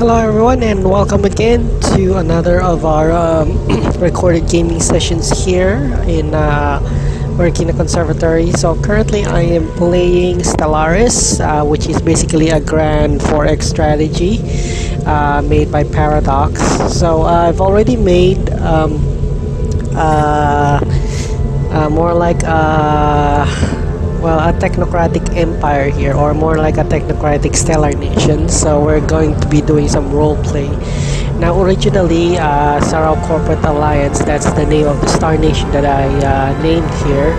Hello everyone and welcome again to another of our um, recorded gaming sessions here in uh, Marikina Conservatory. So currently I am playing Stellaris, uh, which is basically a grand 4X strategy uh, made by Paradox. So I've already made um, uh, uh, more like a well a technocratic empire here or more like a technocratic stellar nation. So we're going to be doing some role play now originally uh, Sarao Corporate Alliance that's the name of the star nation that I uh, named here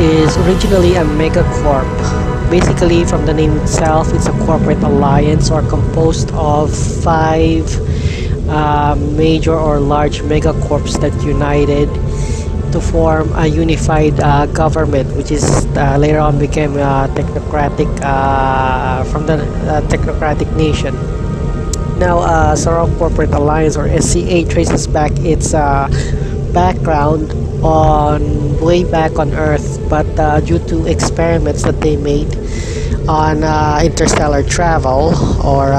is originally a megacorp basically from the name itself it's a corporate alliance or composed of five uh, major or large megacorps that united to form a unified uh, government, which is uh, later on became a technocratic uh, from the uh, technocratic nation. Now, uh, Corporate Alliance or SCA traces back its uh, background on way back on Earth, but uh, due to experiments that they made on interstellar travel or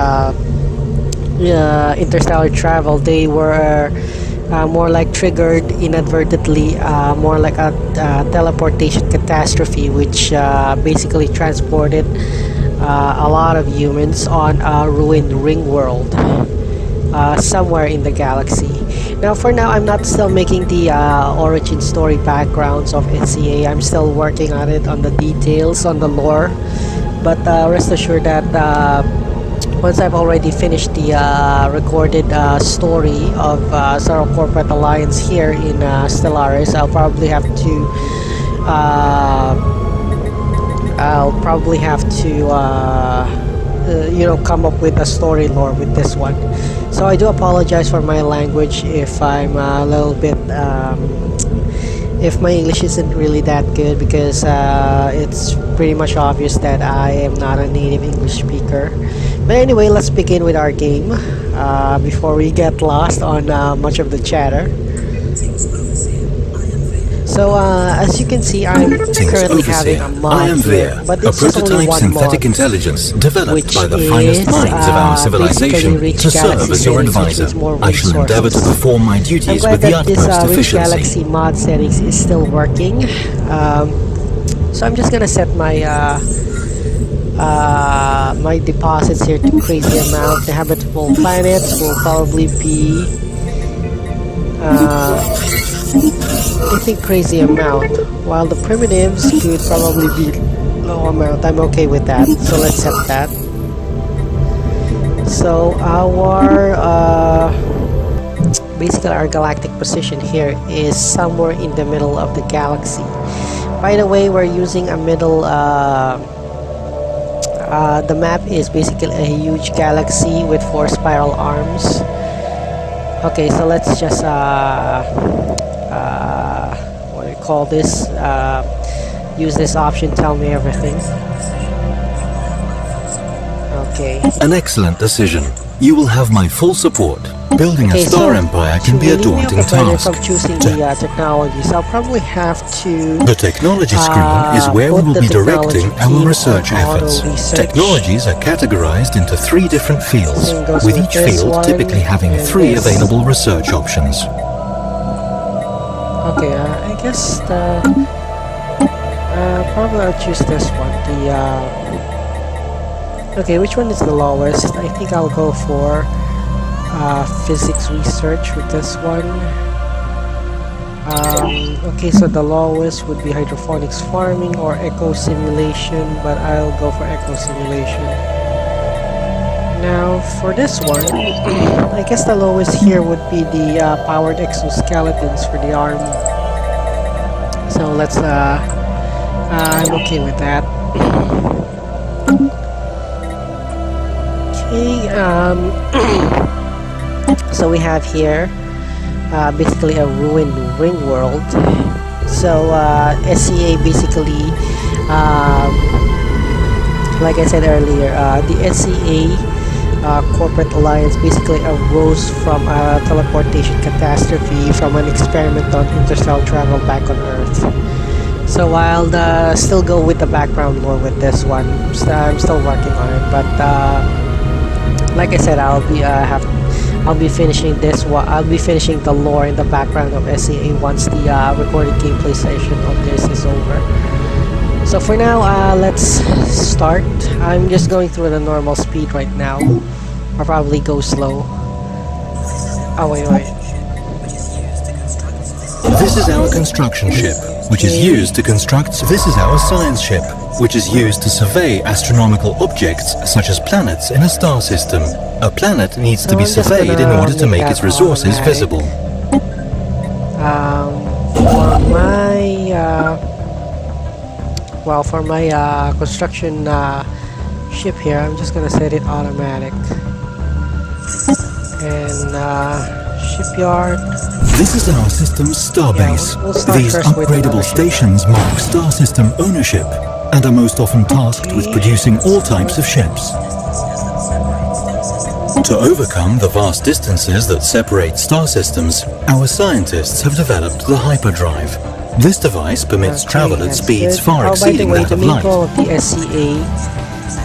interstellar travel, they were uh, more like triggered inadvertently, uh, more like a uh, teleportation catastrophe, which uh, basically transported uh, a lot of humans on a ruined ring world somewhere in the galaxy. Now, for now, I'm not still making the origin story backgrounds of SCA. I'm still working on it, on the details, on the lore. But rest assured that once I've already finished the uh, recorded uh, story of uh, Sarao Corporate Alliance here in uh, Stellaris, I'll probably have to uh, I'll probably have to uh, you know come up with a story lore with this one. So I do apologize for my language if I'm a little bit um, if my English isn't really that good because uh, it's pretty much obvious that I am not a native English speaker. But anyway, let's begin with our game uh, before we get lost on uh, much of the chatter. So uh, as you can see, I'm currently having a mod here, but a prototype synthetic intelligence developed by the finest minds of our uh, civilization to serve as your advisor. I shall endeavor to perform my duties with the utmost this, uh, efficiency. Galaxy mod settings is still working. Um, so I'm just gonna set my uh, uh, my deposits here to crazy amount. The habitable planets will probably be I think crazy amount, while the primitives could probably be low amount. I'm okay with that, so let's set that. So our uh, basically our galactic position here is somewhere in the middle of the galaxy. By the way, we're using a middle. Uh, uh, the map is basically a huge galaxy with four spiral arms. Okay, so let's just uh, uh, what do you call this uh, use this option tell me everything okay an excellent decision you will have my full support Building okay, a star so empire can be a daunting task. From choosing the uh, technologies, I'll probably have to. The technology screen uh, is where we will be directing our research efforts. Research. Technologies are categorized into three different fields, with each field one, typically having three available research options. Okay, uh, I guess the... Uh, probably I'll choose this one, the... Uh, okay, which one is the lowest? I think I'll go for uh, physics research with this one. Um, okay, so the lowest would be hydroponics farming or eco simulation, but I'll go for eco simulation. Now, for this one, I guess the lowest here would be the uh, powered exoskeletons for the army. So let's, uh, uh, I'm okay with that. Okay, um, so we have here uh, basically a ruined ring world. So uh, SCA basically, um, like I said earlier, uh, the SCA uh, corporate alliance basically arose from a teleportation catastrophe from an experiment on interstellar travel back on Earth. So while the still go with the background lore with this one, I'm, still working on it, but uh, like I said, I'll be uh, have I'll be finishing this. I'll be finishing the lore in the background of SCA once the uh, recorded gameplay session of this is over. So for now, uh, let's start. I'm just going through the normal speed right now. I'll probably go slow. Oh wait, wait. This is our construction ship, which is used to construct. This is our science ship, which is used to survey astronomical objects such as planets in a star system. A planet needs to be surveyed in order to make its resources visible. Well, for my uh, construction uh, ship here, I'm just gonna set it automatic. And uh, shipyard. This is our system's starbase. Yeah, we'll These upgradable stations mark star system ownership and are most often tasked with producing all types of ships. To overcome the vast distances that separate star systems, our scientists have developed the hyperdrive. This device permits okay, travel at speeds good. far oh, exceeding that of light. of the SCA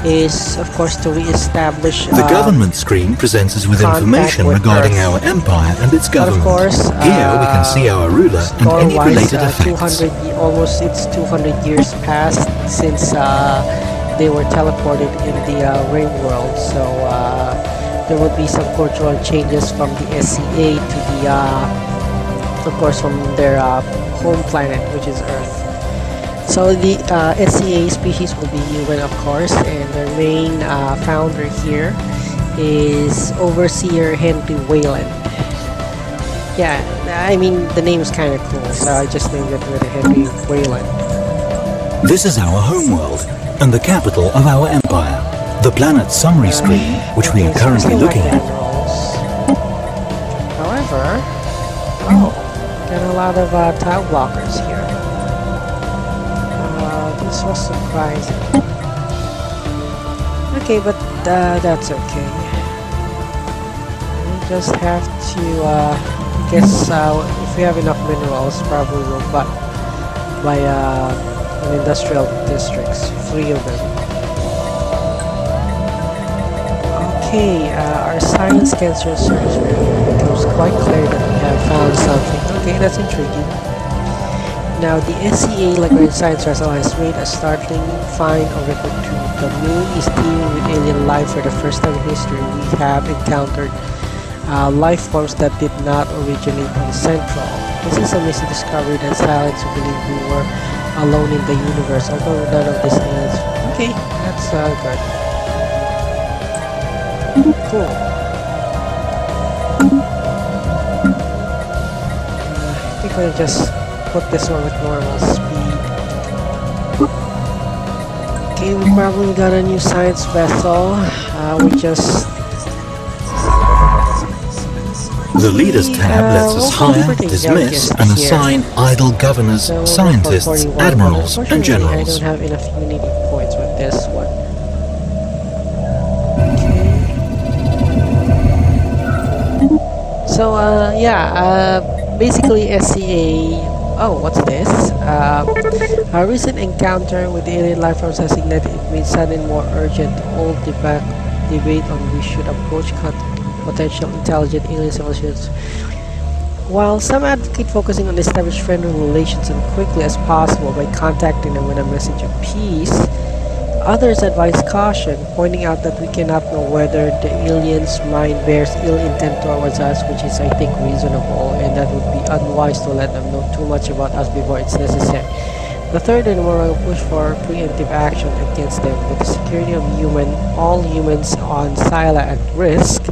is, of course, to re-establish. The uh, government screen presents us with information with regarding Earth. our empire and its government. But of course, here we can see our ruler and any related uh, effects. 200, almost it's 200 years past since uh, they were teleported in the uh, Ring world, so uh, there would be some cultural changes from the SCA to the, uh, of course, from their home planet, which is Earth. So the uh, SCA species will be human, of course, and their main uh, founder here is Overseer Henry Whalen. Yeah, I mean the name is kind of cool, so I just named it with Henry Wayland. This is our homeworld and the capital of our empire. The planet summary screen, which we are currently looking at. However, oh, got a lot of uh, tile blockers here this was surprising. Okay, but uh, that's okay. We just have to, uh, guess uh, if we have enough minerals, probably we'll buy, buy uh, industrial districts, three of them. Okay, uh, our science cancer search becomes quite clear that we have found something. Okay, that's intriguing. Now, the SCA Lagrange Science Vessel has made a startling find on record 2. The moon is teeming with alien life for the first time in history. We have encountered uh, life forms that did not originate on Central. This is a missing discovery that silence believe we were alone in the universe, although none of this is. Okay, that's uh, good. Cool. Uh, I think we'll just put this one with normal speed. Okay, we probably got a new science vessel. Uh, we just... The Leaders tab uh, lets us hire, dismiss, and assign here. idle governors, so scientists, admirals, and generals. I don't have enough unity points with this one. So, uh, yeah, uh, basically SCA Oh, what's this? Uh, a recent encounter with the alien life forms has it made sudden more urgent old debate debate on we should approach potential intelligent alien civilizations. While some advocate focusing on establishing friendly relations as quickly as possible by contacting them with a message of peace, Others advise caution, pointing out that we cannot know whether the alien's mind bears ill intent towards us, which is, I think, reasonable, and that would be unwise to let them know too much about us before it's necessary. The third and moral push for preemptive action against them, with the security of human, all humans on Sila at risk,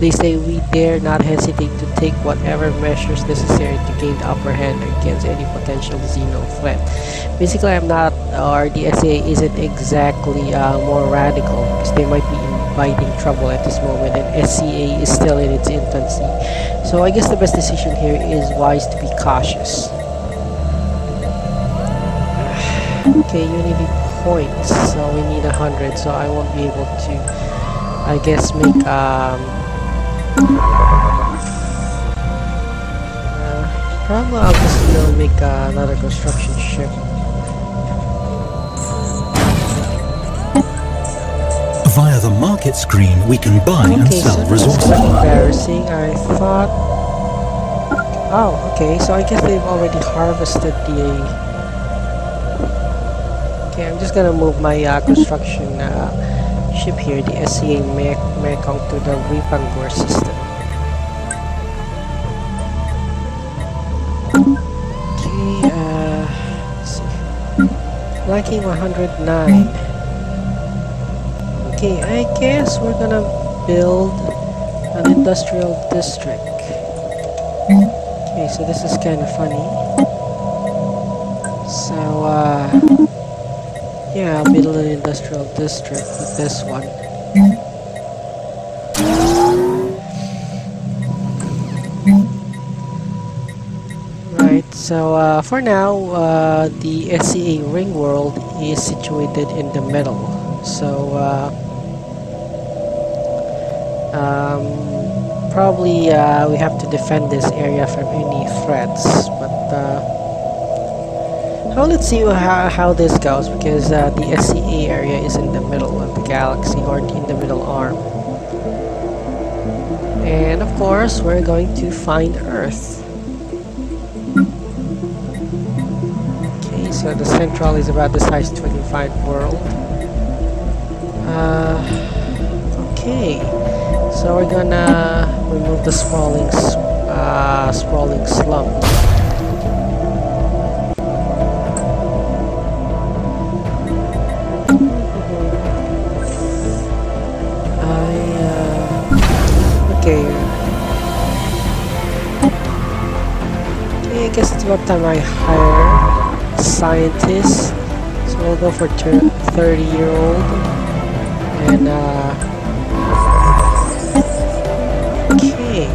they say we dare not hesitate to take whatever measures necessary to gain the upper hand against any potential Xeno threat. Basically, I'm not, or the SCA isn't exactly uh, more radical, because they might be inviting trouble at this moment, and SCA is still in its infancy. So I guess the best decision here is wise to be cautious. okay, unity points, so we need a hundred, so I won't be able to, I guess, make um, uh, probably I'll just know, make uh, another construction ship. Via the market screen, we can buy okay, and sell so resources. embarrassing. I thought... Oh, okay, so I guess they've already harvested the... Okay, I'm just gonna move my uh, construction uh, ship here, the SCA Mekong, to the Ripangur system. Okay, uh, see. Lacking 109. Okay, I guess we're gonna build an industrial district. Okay, so this is kind of funny. So, uh, yeah, an industrial district with this one. Right, so uh, for now, uh, the SCA Ring World is situated in the middle. So, uh, um, probably uh, we have to defend this area from any threats, but uh, well, let's see how, how this goes because uh, the SCA area is in the middle of the galaxy or in the middle arm. And of course, we're going to find Earth. Okay, so the central is about the size 25 world. Uh, okay. So we're gonna remove the sprawling, uh, sprawling slump. About time I hire scientists. So I'll go for 30 year old and uh, Okay.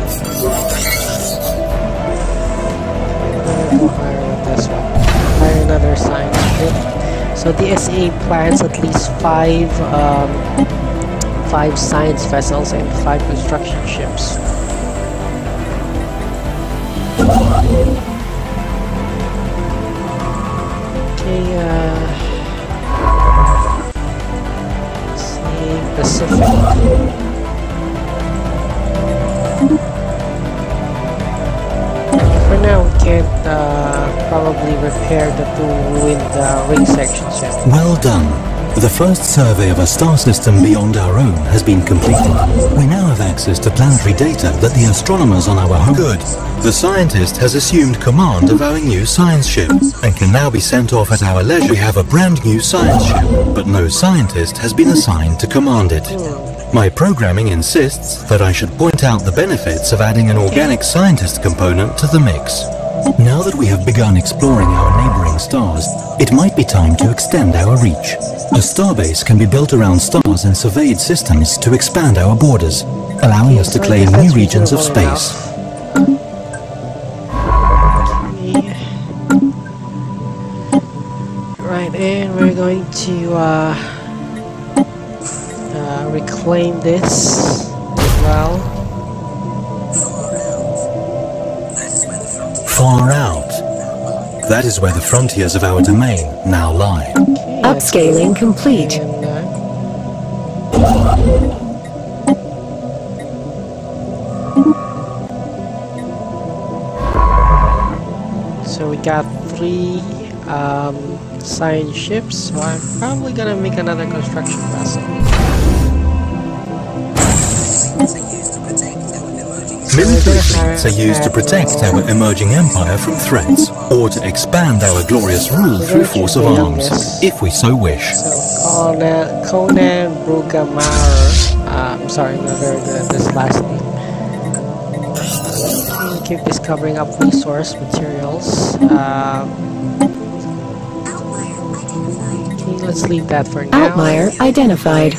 We'll hire this another science ship. So the SA plans at least five um, five science vessels and five construction ships. Done. The first survey of a star system beyond our own has been completed. We now have access to planetary data that the astronomers on our home... Good. The scientist has assumed command of our new science ship and can now be sent off at our leisure. We have a brand new science ship, but no scientist has been assigned to command it. My programming insists that I should point out the benefits of adding an organic scientist component to the mix. Now that we have begun exploring our neighboring stars, it might be time to extend our reach. A starbase can be built around stars and surveyed systems to expand our borders, allowing us to claim new regions of space. Right, and we're going to uh reclaim this as well. That is where the frontiers of our domain now lie. Upscaling complete. So we got three um, science ships, so I'm probably gonna make another construction vessel. Military fleets are used to protect our emerging empire from threats, or to expand our glorious rule through force of arms, if we so wish. So, Conan, Conan Brugamauer, uh, I'm sorry, not very good at this last name. Keep discovering up resource materials. Um, okay, let's leave that for now. Outlier identified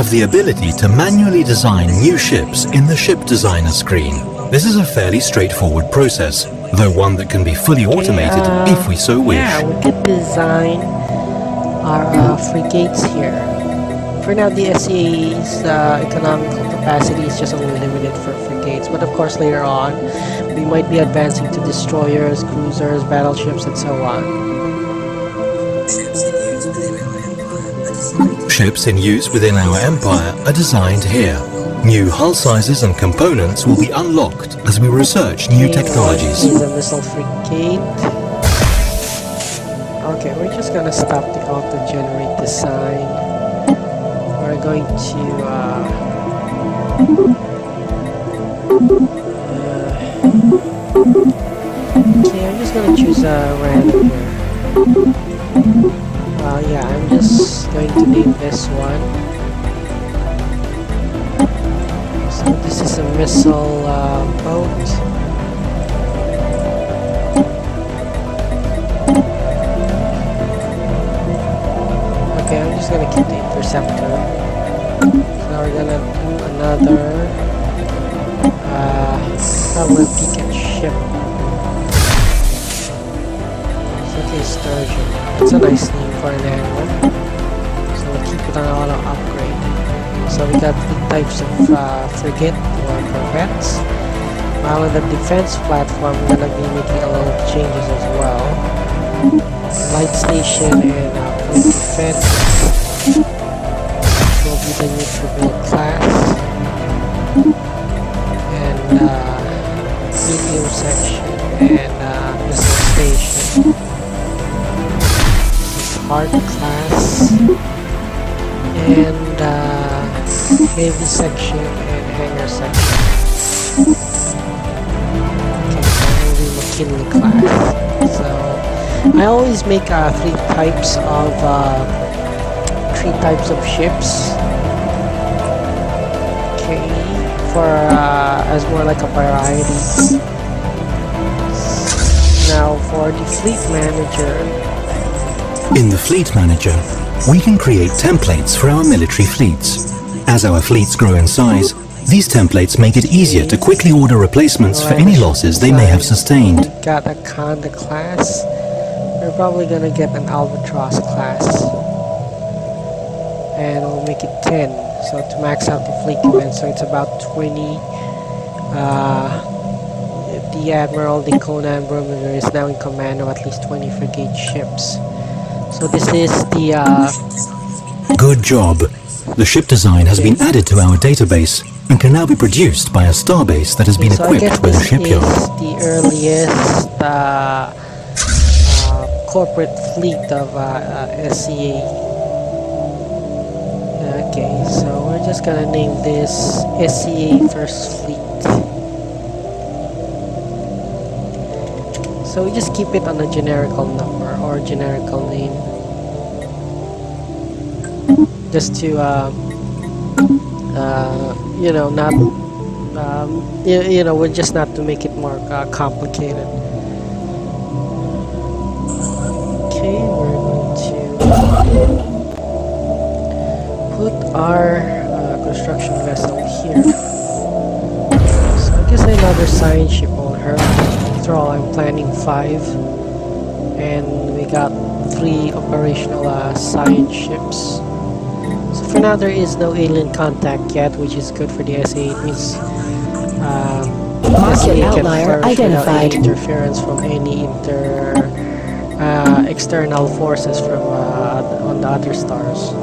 have the ability to manually design new ships in the Ship Designer screen. This is a fairly straightforward process, though one that can be fully automated if we so wish. Yeah, we could design our uh, frigates here. For now, the SCA's uh, economical capacity is just only limited for frigates, but of course later on, we might be advancing to destroyers, cruisers, battleships, and so on. Ships in use within our empire are designed here. New hull sizes and components will be unlocked as we research new technologies. Is missile frigate. Okay, we're just gonna stop the auto-generate design. We're going to uh, uh, okay, I'm just gonna choose a random here. Uh, yeah, I'm just going to name this one. So this is a missile uh, boat. Okay, I'm just gonna keep the interceptor. So we're gonna do another uh, probably peek ship. It's Sturgeon. It's a nice name for animal. So keep it on auto upgrade. So we got the types of uh, frigate or corvettes. On the defense platform, we're gonna be making a lot of changes as well. Light station and uh, defense will be the neutral class. And uh, medium section and uh, missile station. Hard class. And uh, heavy section and hangar section. Okay, McKinley class. So I always make uh, three types of uh, three types of ships. Okay, for uh, as more like a variety. Now for the fleet manager. In the fleet manager, we can create templates for our military fleets. As our fleets grow in size, these templates make it easier to quickly order replacements for any losses they may have sustained. Got a Conda class. We're probably gonna get an Albatross class. And we'll make it 10. So to max out the fleet command, so it's about 20. Uh, the Admiral, the Conan Brominger is now in command of at least 20 frigate ships. So this is the... Uh, Good job. The ship design has been added to our database and can now be produced by a starbase that has been so equipped with a shipyard. the earliest uh, uh, corporate fleet of uh, uh SCA. Okay, so we're just gonna name this SCA First Fleet. So we just keep it on a generical number or generical name just to uh, uh, you know not um, you, you know we're just not to make it more uh, complicated. Okay we're going to put our uh, construction vessel here. So I guess another science ship on her. After all I'm planning five. And we got three operational uh, science ships for now, there is no alien contact yet, which is good for the SA. It means um, SA outlier identified. interference from any inter uh, external forces from uh, on the other stars.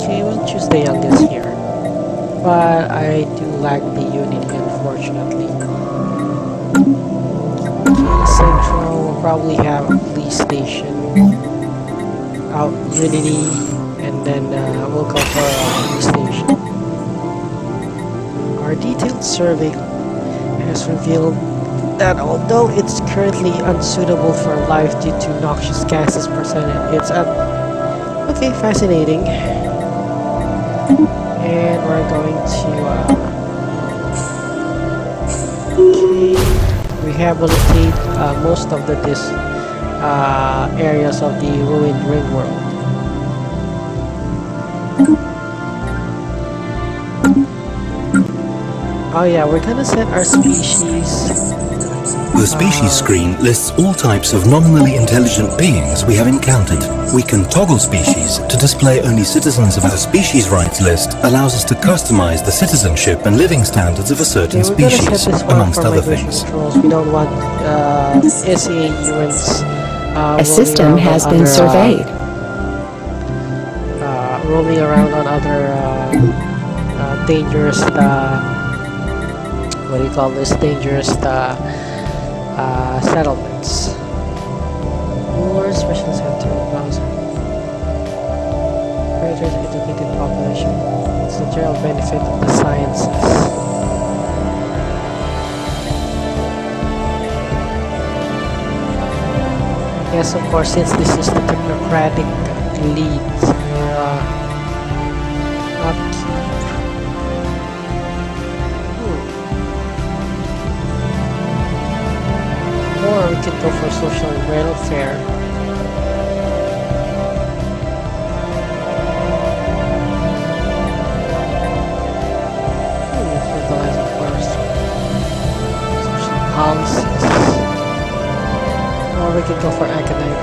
Okay, we'll choose the youngest here, but I do lack the Unity, unfortunately. Okay, Central will probably have a police station and then uh, we'll go for a station. Our detailed survey has revealed that although it's currently unsuitable for life due to noxious gases presented, it's a okay, fascinating. And we're going to uh, rehabilitate uh, most of the dis uh, areas of the ruined ring world. Oh yeah, we're gonna set our species the species screen lists all types of nominally intelligent beings we have encountered. We can toggle species to display only citizens of our species rights list allows us to customize the citizenship and living standards of a certain okay, species, amongst other things. Controls. We don't want uh, SCA humans Uh, A system has been other, surveyed. Uh, roaming around on other uh, dangerous, what do you call this, dangerous uh, uh, settlements. War Special Center. Predators educated population. It's the general benefit of the sciences. Yes, of course, since this is the technocratic lead, Could go for social welfare. Hmm, fertilizer forest. Social policies or we could go for academic.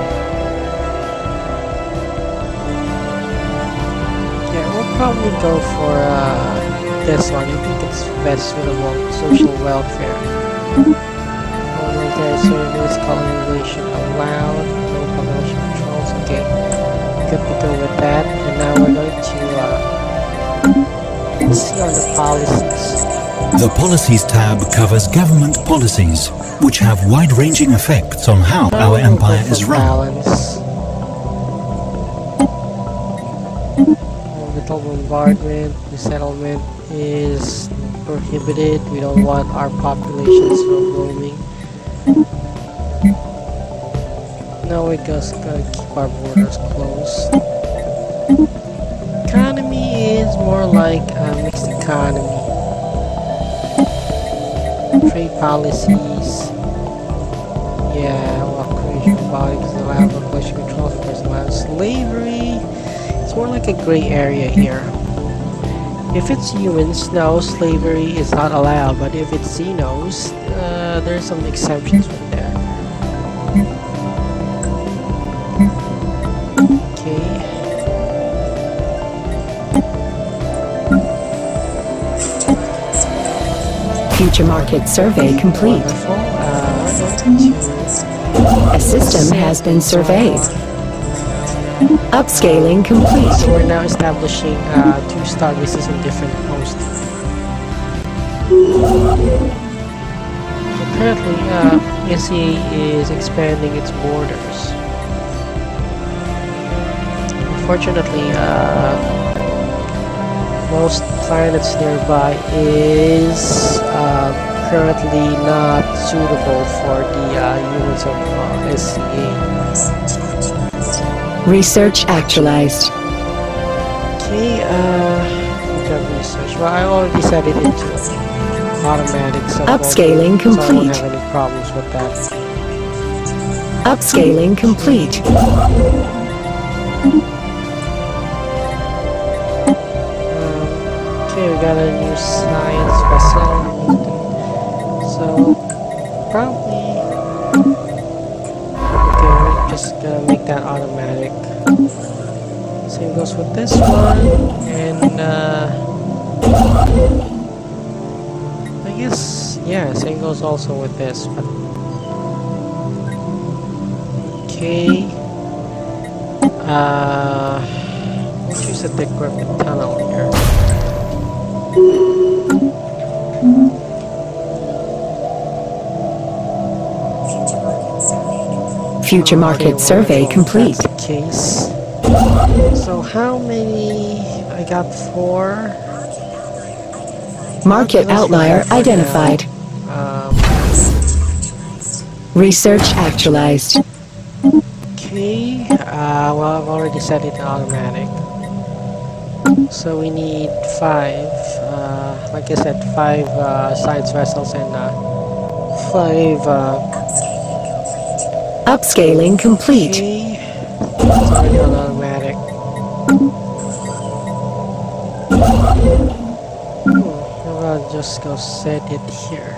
Yeah, we'll probably go for uh, this one. I think it's best for suitable. Social welfare. Service, colonization allowed, no population controls. Okay, good to go with that. And now we're going to uh, see on the policies. The Policies tab covers government policies which have wide-ranging effects on how our empire is run. Orbital bombardment, resettlement is prohibited. We don't want our populations from roaming. Now we're just gotta keep our borders closed. Economy is more like a mixed economy. Trade policies yeah, well, creation bodies allow population control for personal slavery. It's more like a gray area here. If it's humans, no, slavery is not allowed, but if it's xenos, uh, there's some exceptions from there. Okay. Future market survey complete. Wonderful. A system has been surveyed. Upscaling complete. So we're now establishing uh, two star bases in different posts. Apparently, uh, SCA is expanding its borders. Unfortunately, uh, most planets nearby is uh, currently not suitable for the uh, units of uh, SCA. Research actualized. Okay, uh, research. Well, I already set it into automatic, so upscaling complete. So I won't have any problems with that. Upscaling complete. Um, okay, we got a new science vessel. So, probably... Okay, we're just gonna make that automatic. Same goes with this one, and uh... Yeah, same goes also with this, but... Okay... Uh... Let's use the equipment tunnel here. Future market survey complete. Case. So how many? I got four. Market outlier identified. Research actualized. Okay. Uh, well, I've already set it automatic. So we need five. Uh, like I said, five uh, science vessels and uh, five uh, Upscaling complete. It's already on automatic. Hmm, I'll just go set it here.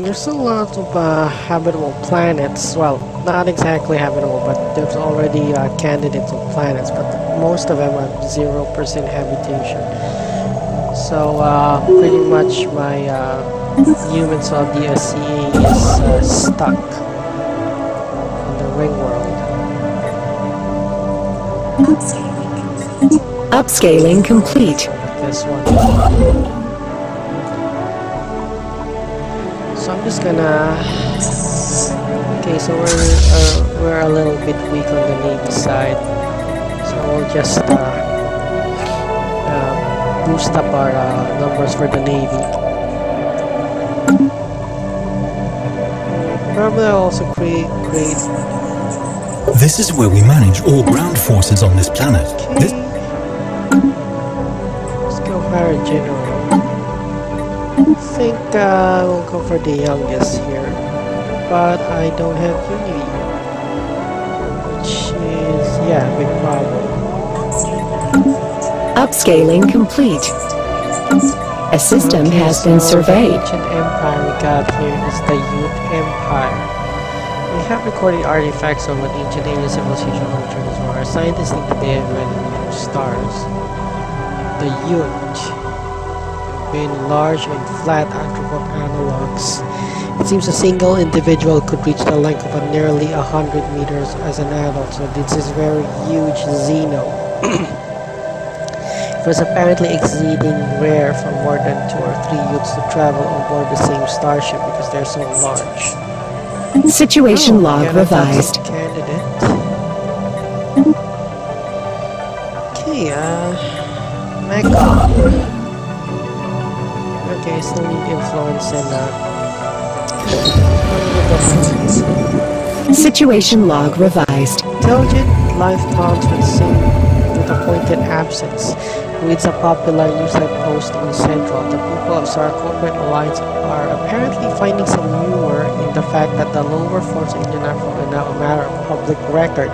And there's a lot of uh, habitable planets. Well, not exactly habitable, but there's already uh, candidates of planets, but most of them have 0% habitation. So uh, pretty much my uh, humans of the SCA is uh, stuck in the ring world. Upscaling complete. This one. So I'm just gonna. Okay, so we're uh, we're a little bit weak on the navy side, so we'll just uh, uh, boost up our uh, numbers for the navy. Probably also create create This is where we manage all ground forces on this planet. This Let's go hire a general. I think uh, we'll go for the youngest here. But I don't have unity. Which is, yeah, a big problem. Upscaling complete. A system Okay, has been so the surveyed. ancient empire we got here is the Yuht Empire. We have recorded artifacts of an ancient alien civilization on the War. Our scientists think that they have new stars. The Yuht been large and flat arthropod analogs. It seems a single individual could reach the length of a nearly 100 meters as an adult, so this is very huge Xeno. It was apparently exceeding rare for more than two or three Yuhts to travel on board the same starship because they're so large. Situation Oh, log yeah, revised. Candidate. Okay, uh, Mecha. Still influence and uh. Situation log revised. Intelligent life forms with with a pointed Reads a popular newslet post on Central. The people of Sarcopet Alliance are apparently finding some humor in the fact that the lower force in Unifor are now a matter of public record,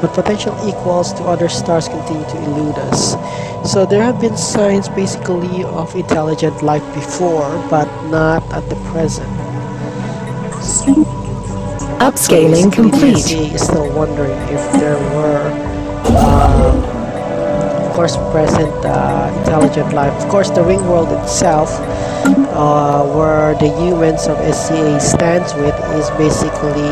but potential equals to other stars continue to elude us. So there have been signs basically of intelligent life before, but not at the present. Upscaling complete. Is still wondering if there were, of course, present uh, intelligent life. Of course, the ring world itself, uh, where the humans of SCA stands with, is basically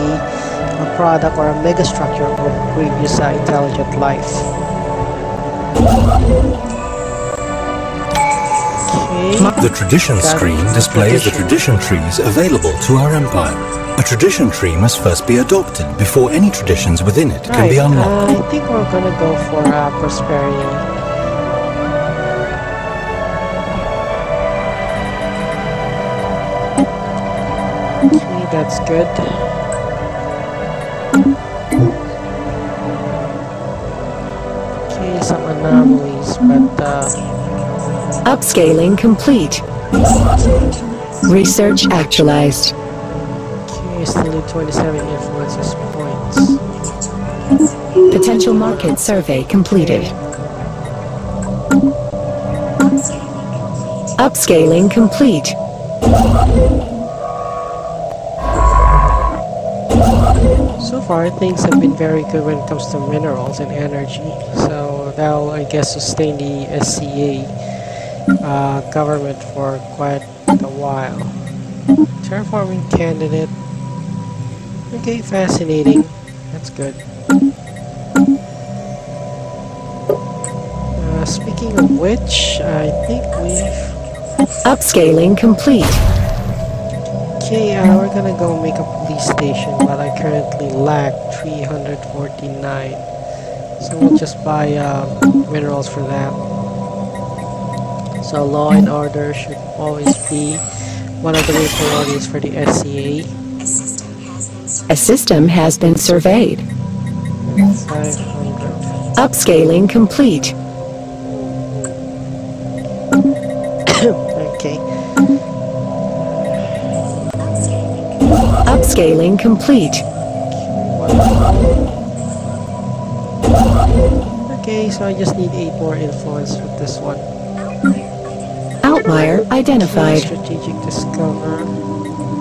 a product or a megastructure of previous uh, intelligent life. Okay. The tradition screen displays the tradition trees available to our empire. A tradition tree must first be adopted before any traditions within it can be unlocked. uh, I think we're gonna go for uh, prosperity. Okay, that's good. Okay, some anomalies, but uh, Upscaling complete. Research actualized. Okay, 27 influences points. Potential market survey completed. Upscaling complete. So far, things have been very good when it comes to minerals and energy. So that'll, I guess, sustain the SCA uh, government for quite a while. Terraforming candidate. Okay, fascinating. That's good. Uh, speaking of which, I think we've Upscaling complete. Okay, uh, we're gonna go make a police station, but I currently lack 349. So we'll just buy um, minerals for that. So law and order should always be one of the main priorities for the SCA. A system has been surveyed. 500. Upscaling complete. okay. Upscaling complete. Okay, so I just need 8 more influence with this one. Outlier identified. Strategic discover.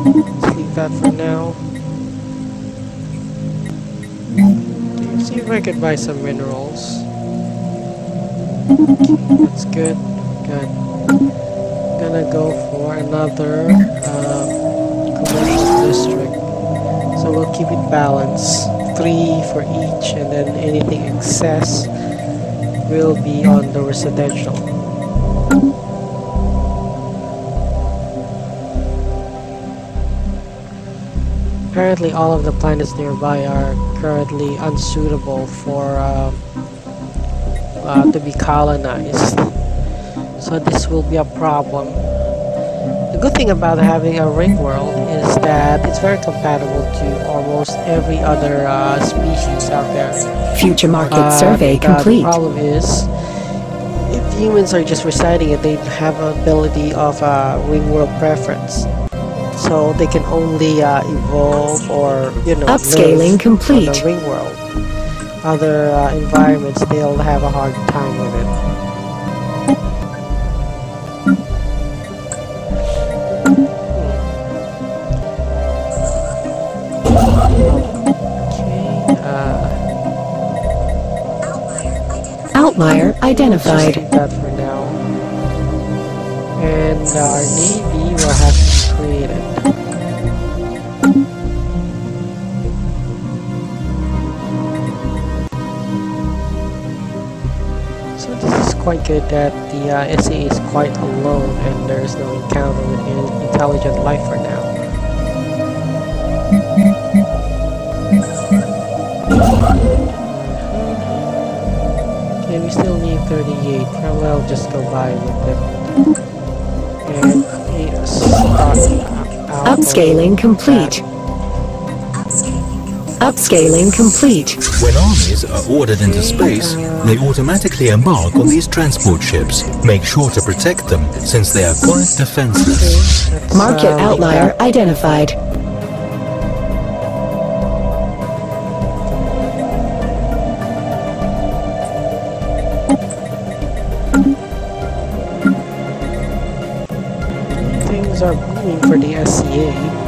Let's leave that for now. See if I could buy some minerals. That's good. Good. gonna go for another um, commercial district. So we'll keep it balanced. Three for each and then anything excess will be on the residential. Apparently all of the planets nearby are currently unsuitable for uh, uh, to be colonized. So this will be a problem. The good thing about having a ring world is that it's very compatible to almost every other uh, species out there. Future market uh, survey complete. The problem is, if humans are just residing it, they have ability of uh, ring world preference so they can only uh, evolve or you know upscaling complete. the ring world. Other uh, environments they'll have a hard time with it. Uh, Outlier identified. that for now. And our navy will have quite good that the uh, SA is quite alone and there is no encounter with intelligent life for now. Okay, we still need 38. Probably I'll just go by with it. And a start Upscaling complete. Upscaling complete. When armies are ordered into space, they automatically embark on these transport ships. Make sure to protect them, since they are quite defenseless. Market outlier identified. Things are booming for the SCA.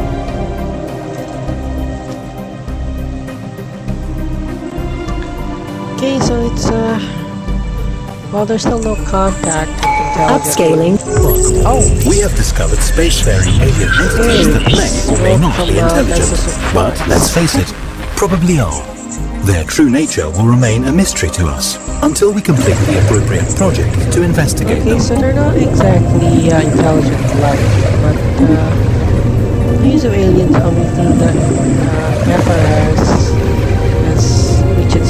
So it's uh well there's still no contact. Upscaling. Oh. We have discovered spacefaring alien entities that may or may not be intelligent. But let's face it, probably are. Their true nature will remain a mystery to us until we complete the appropriate project to investigate okay, them. so they're not exactly uh, intelligent life, but uh, use of aliens coming through the uh, has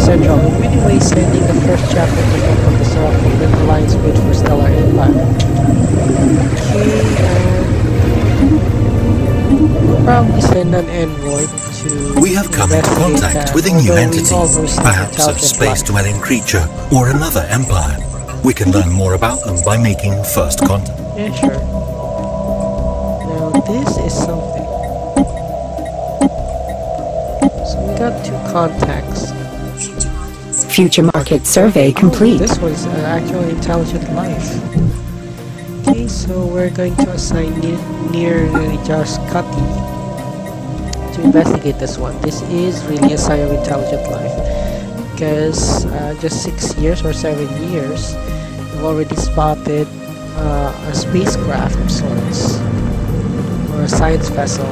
Central, in many ways sending the first chapter to the book of the Soul uh, from the Alliance Bridge for Stellar Empire. Okay, probably send an envoy to We have come into contact with a new entity, perhaps a space-dwelling creature or another empire. We can learn more about them by making first contact. Yeah, sure. Now this is something. So we got two contacts. Future market survey complete. Oh, this was uh, actually intelligent life. Okay, so we're going to assign near Josh Cutty to investigate this one. This is really a sign of intelligent life because uh, just six years or seven years, we've already spotted uh, a spacecraft of sorts or a science vessel.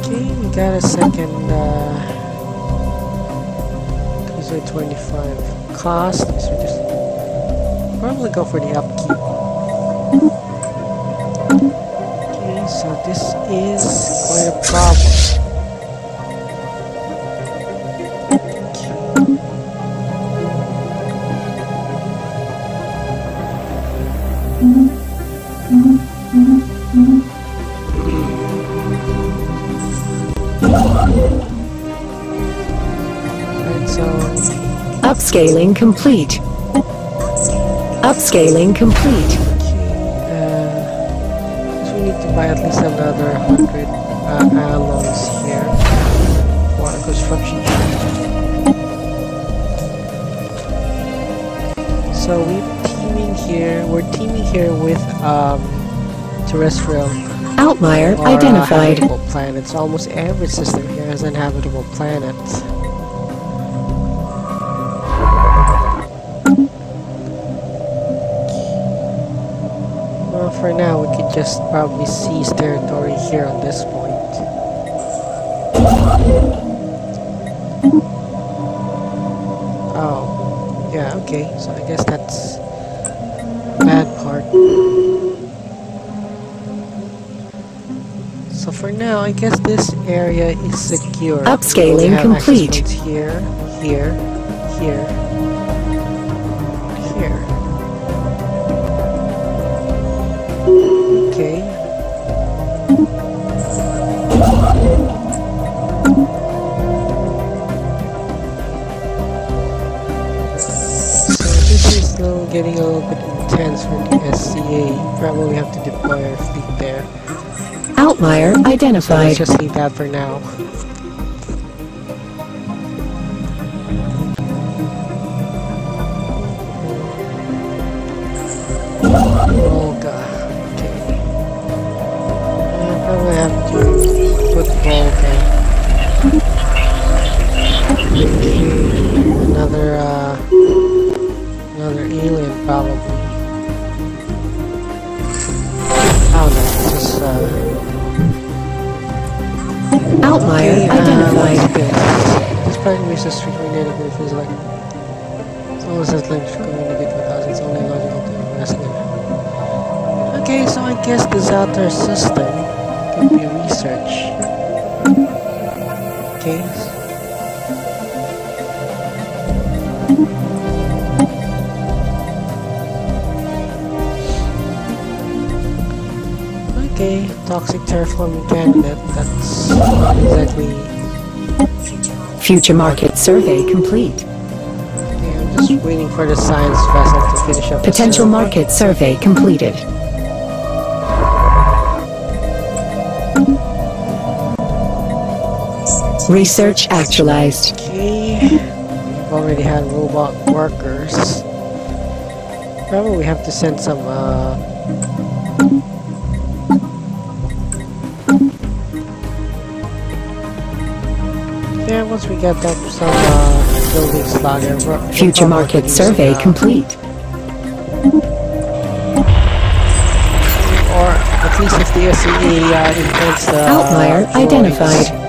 Okay, we got a second. Uh, 25 cost? So just probably go for the upkeep. Okay so this is quite a problem Upscaling complete. Upscaling complete. Uh, so we need to buy at least another 100 uh, alloys here for construction So we're teaming here, we're teaming here with um, terrestrial Outlier or, identified. Uh, planets. Almost every system here has an habitable planet. Just probably seize territory here on this point. Oh, yeah, okay. So I guess that's bad part. So for now, I guess this area is secure. Upscaling complete. Here, here, here, here. Getting a little bit intense for the SCA. Probably we have to deploy our fleet there. Outlier So identified. let's just leave that for now. Oh, Volga. Okay. Another alien probably. Oh no, this is, uh, Outlier Okay, uh, identified. what's this? Pattern uses strictly native if it's like it's almost as like to communicate with us, it's only logical to investigate. Okay, so I guess this outer system could be research. Okay. Okay, toxic terraforming candidate, that's exactly Future market survey complete. Okay, I'm just waiting for the science vessel to finish up. Potential market survey completed. Research actualized. Okay, we've already had robot workers. Probably we have to send some. Uh, yeah, once we get up some uh, building slot, there, we're- we're Future market using, survey uh, complete. Or at least if the SCE uh, invents the Outlier identified.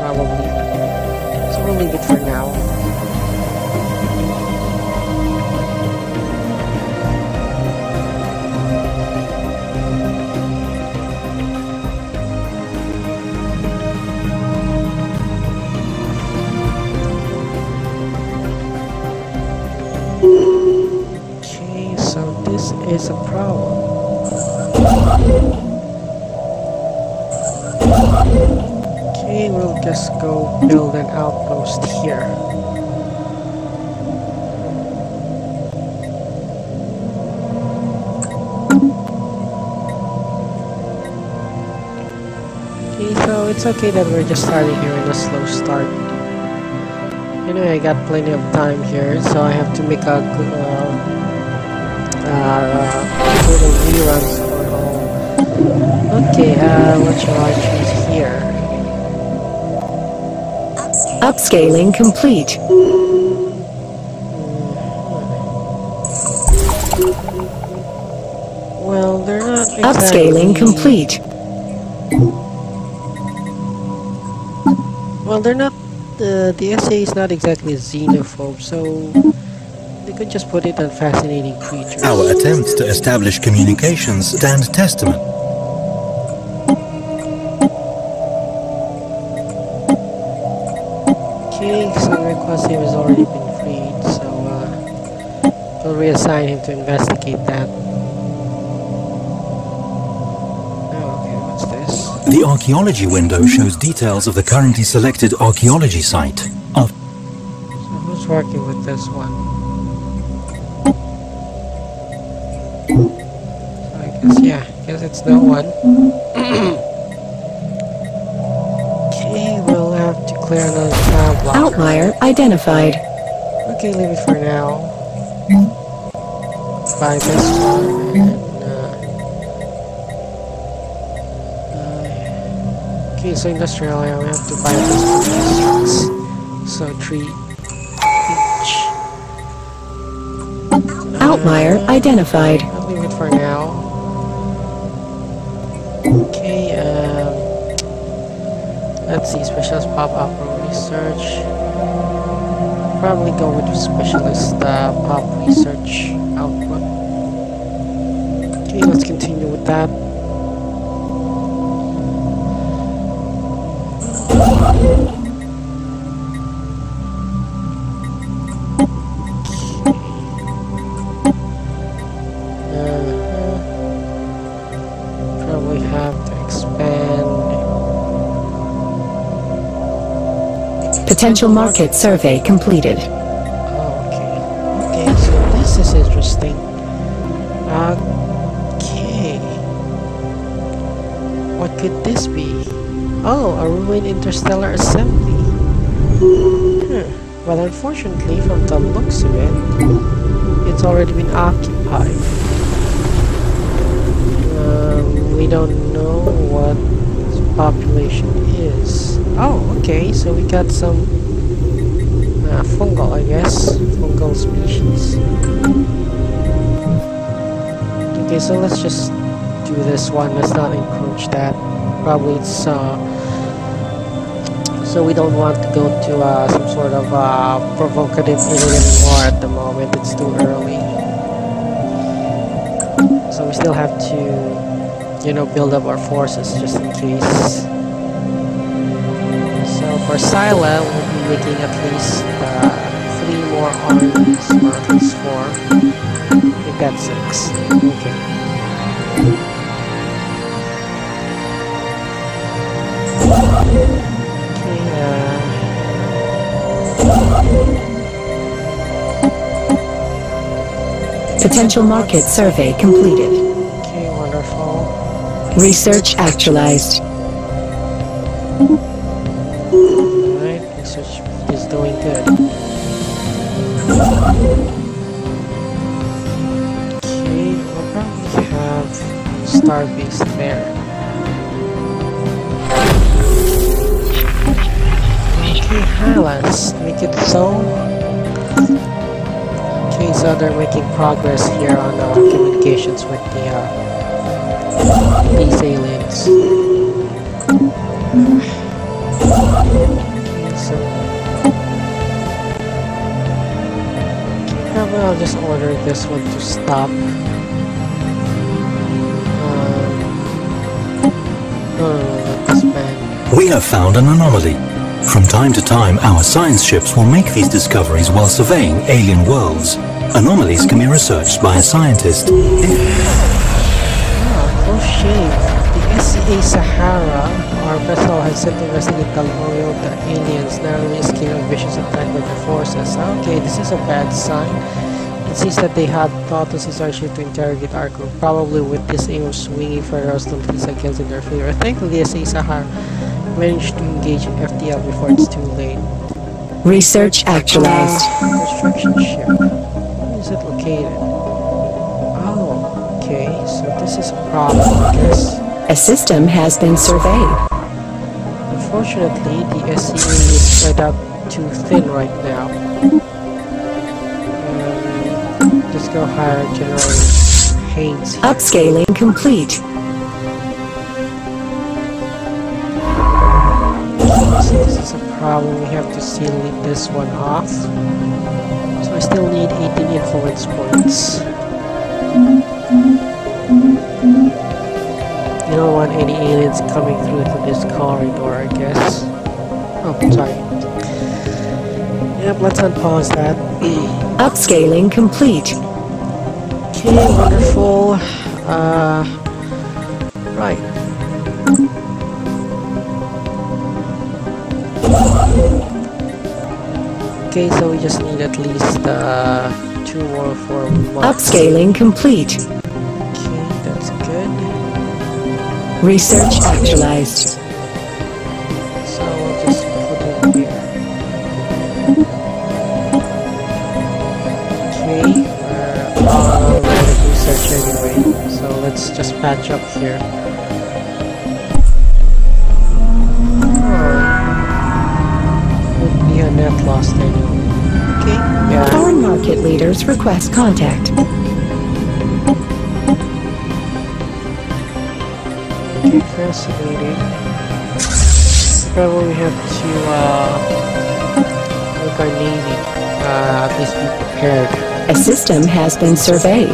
Okay that we're just starting here in a slow start. Anyway, I got plenty of time here, so I have to make a good, uh, uh, total reruns for all. Okay, uh, what shall I choose here? Upscaling complete. Well, they're not Upscaling complete. They're not. The the essay is not exactly xenophobe, so they could just put it on fascinating creatures. Our attempts to establish communications stand testament. Okay, so request has already been freed, so uh, we'll reassign him to investigate The archaeology window shows details of the currently selected archaeology site. Of So who's working with this one? So I guess, yeah, guess it's no one. okay, we'll have to clear another child blocker. Outlier identified. Okay, leave it for now. Buy this one Okay, so industrial area, we have to buy these trucks. So three each. Uh, Outlier uh, identified. I'll leave it for now. Okay, um, let's see, specials pop up research. Probably go with specialist uh, pop research output. Okay, let's continue with that. Potential market survey completed. Unfortunately, from the looks of it, it's already been occupied. Um, we don't know what population is. Oh, okay, so we got some uh, fungal, I guess. Fungal species. Okay, so let's just do this one. Let's not encroach that. Probably it's uh, so we don't want to go to uh, sort of uh, provocative anymore at the moment. It's too early. So we still have to you know, build up our forces just in case. So for Sila, we'll be making at least uh, three more armies, or at least four. We've got six. Okay. Potential market survey completed. Research actualized. Progress here on uh, communications with the uh, these aliens. So, probably I'll just order this one to stop. Um, we have found an anomaly. From time to time, our science ships will make these discoveries while surveying alien worlds. Anomalies can be researched by a scientist. Oh shit! The SCA Sahara, our vessel has sent to investigate the loyal the aliens, narrowly escaping vicious attack by the forces. Okay, this is a bad sign. It seems that they had thought to seize our ship to interrogate our crew, probably with this aim of swinging further hostilities against in their favor. Thankfully, the SCA Sahara managed to engage in FTL before it's too late. Research actualized. Construction ship. It located? Okay, so this is a problem, I guess. A system has been surveyed. Unfortunately, the SCA is spread out too thin right now. Um, let's go hire General Haynes. Here. Upscaling complete. So this is a problem. We have to seal this one off. Still need 18 influence points. You don't want any aliens coming through to this corridor, I guess. Oh, sorry. Yep, let's unpause that. Upscaling complete. Okay, wonderful. Uh, right. Okay, so we just need at least uh, two or four months. Upscaling complete. Okay, that's good. Research actualized. So we'll just put it here. Okay, we're all research anyway, so let's just patch up here. Would be a net loss anyway. Okay, yeah. Foreign market leaders request contact. fascinating. probably have to uh, make our navy uh, at least be prepared. A system has been surveyed.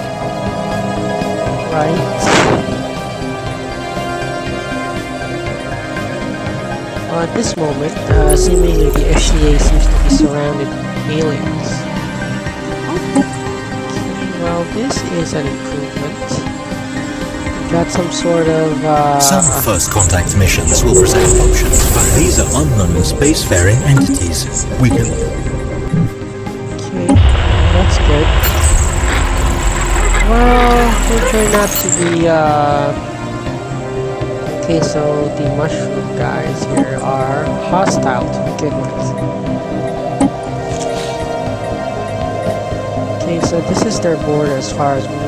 Right. Well, at this moment, uh, seemingly the SCA seems to be surrounded by aliens. Okay, well, this is an improvement We got some sort of uh, Some first contact missions will present options, but these are unknown spacefaring entities. We can. Okay, that's good. Well, we'll try not to be. Uh... Okay, so the mushroom guys here are hostile to begin with. Okay, so this is their border as far as we know.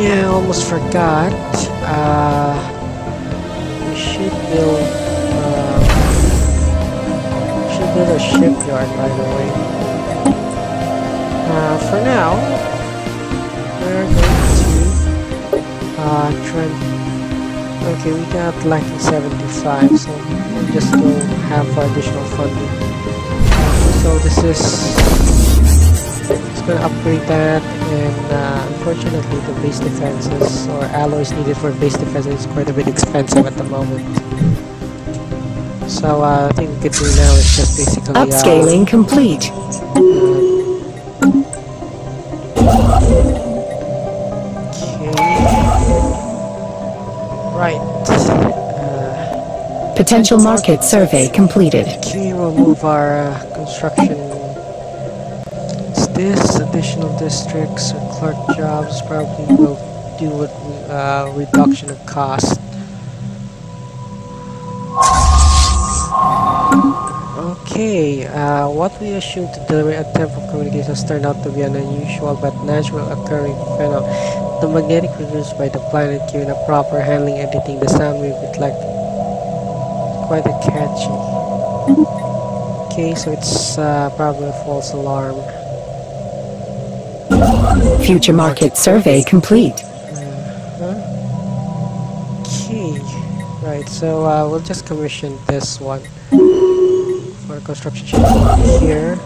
Yeah, I almost forgot. Uh, we should build. Uh, should build a shipyard, by the way. Uh, for now, we're going to uh, try. Okay, we got lacking 75, so we'll just go have additional funding. So this is it's gonna upgrade that and uh, unfortunately the base defenses or alloys needed for base defenses is quite a bit expensive at the moment. So uh, I think we could do now is just basically uh, upscaling complete. Okay. Right. Uh, Potential market survey completed. Okay, we'll move our uh, construction this additional districts or clerk jobs probably will do with uh, reduction of cost. Okay, uh, what we assume to deliver a temporal communications turned out to be an unusual but natural occurring phenomenon. The magnetic produced by the planet given a proper handling editing the sound wave like quite a catchy. Okay, so it's uh, probably a false alarm. Future market survey complete. Okay, right, so uh, we'll just commission this one for construction here.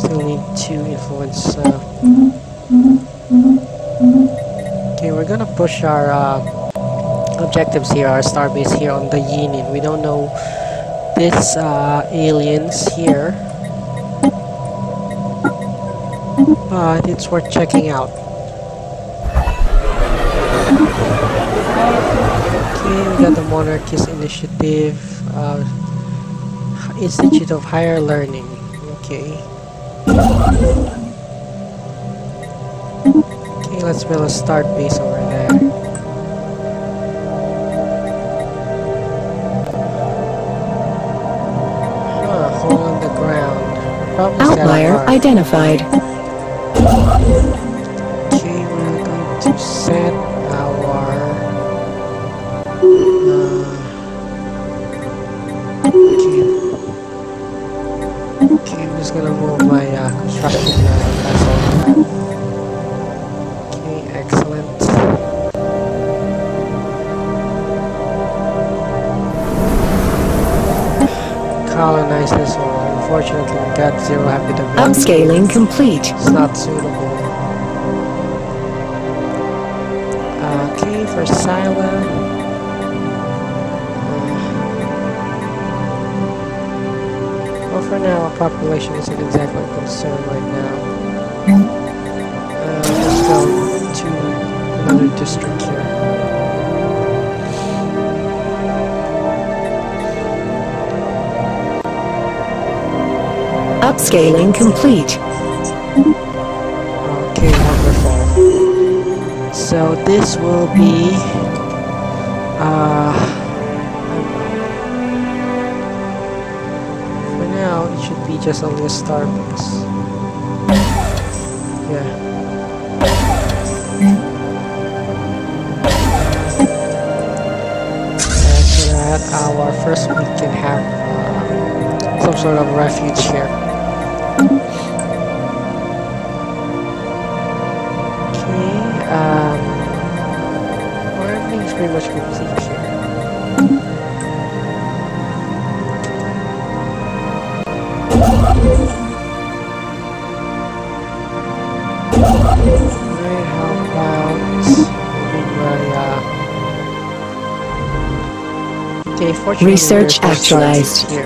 Still need to influence. Uh... Okay, we're gonna push our uh, objectives here, our starbase here on the Yinin. We don't know this uh, aliens here but it's worth checking out. Okay, we got the Monarchist Initiative, uh, Institute of Higher Learning. Okay. Okay, let's build a start base over there. Huh, hole in the ground. Probably Outlier identified. Okay, we're going to set just gonna move my uh, construction uh, vessel. Okay, excellent. Colonize this one. Unfortunately, we got zero habitat. Upscaling complete. It's not suitable. Okay, for. Well, for now, our population isn't exactly a concern right now. Uh, let's go to another district here. Upscaling complete. Okay, wonderful. So this will be just only a Starbucks. Yeah. After that our first week can have uh, some sort of refuge here. Research actualized. Here.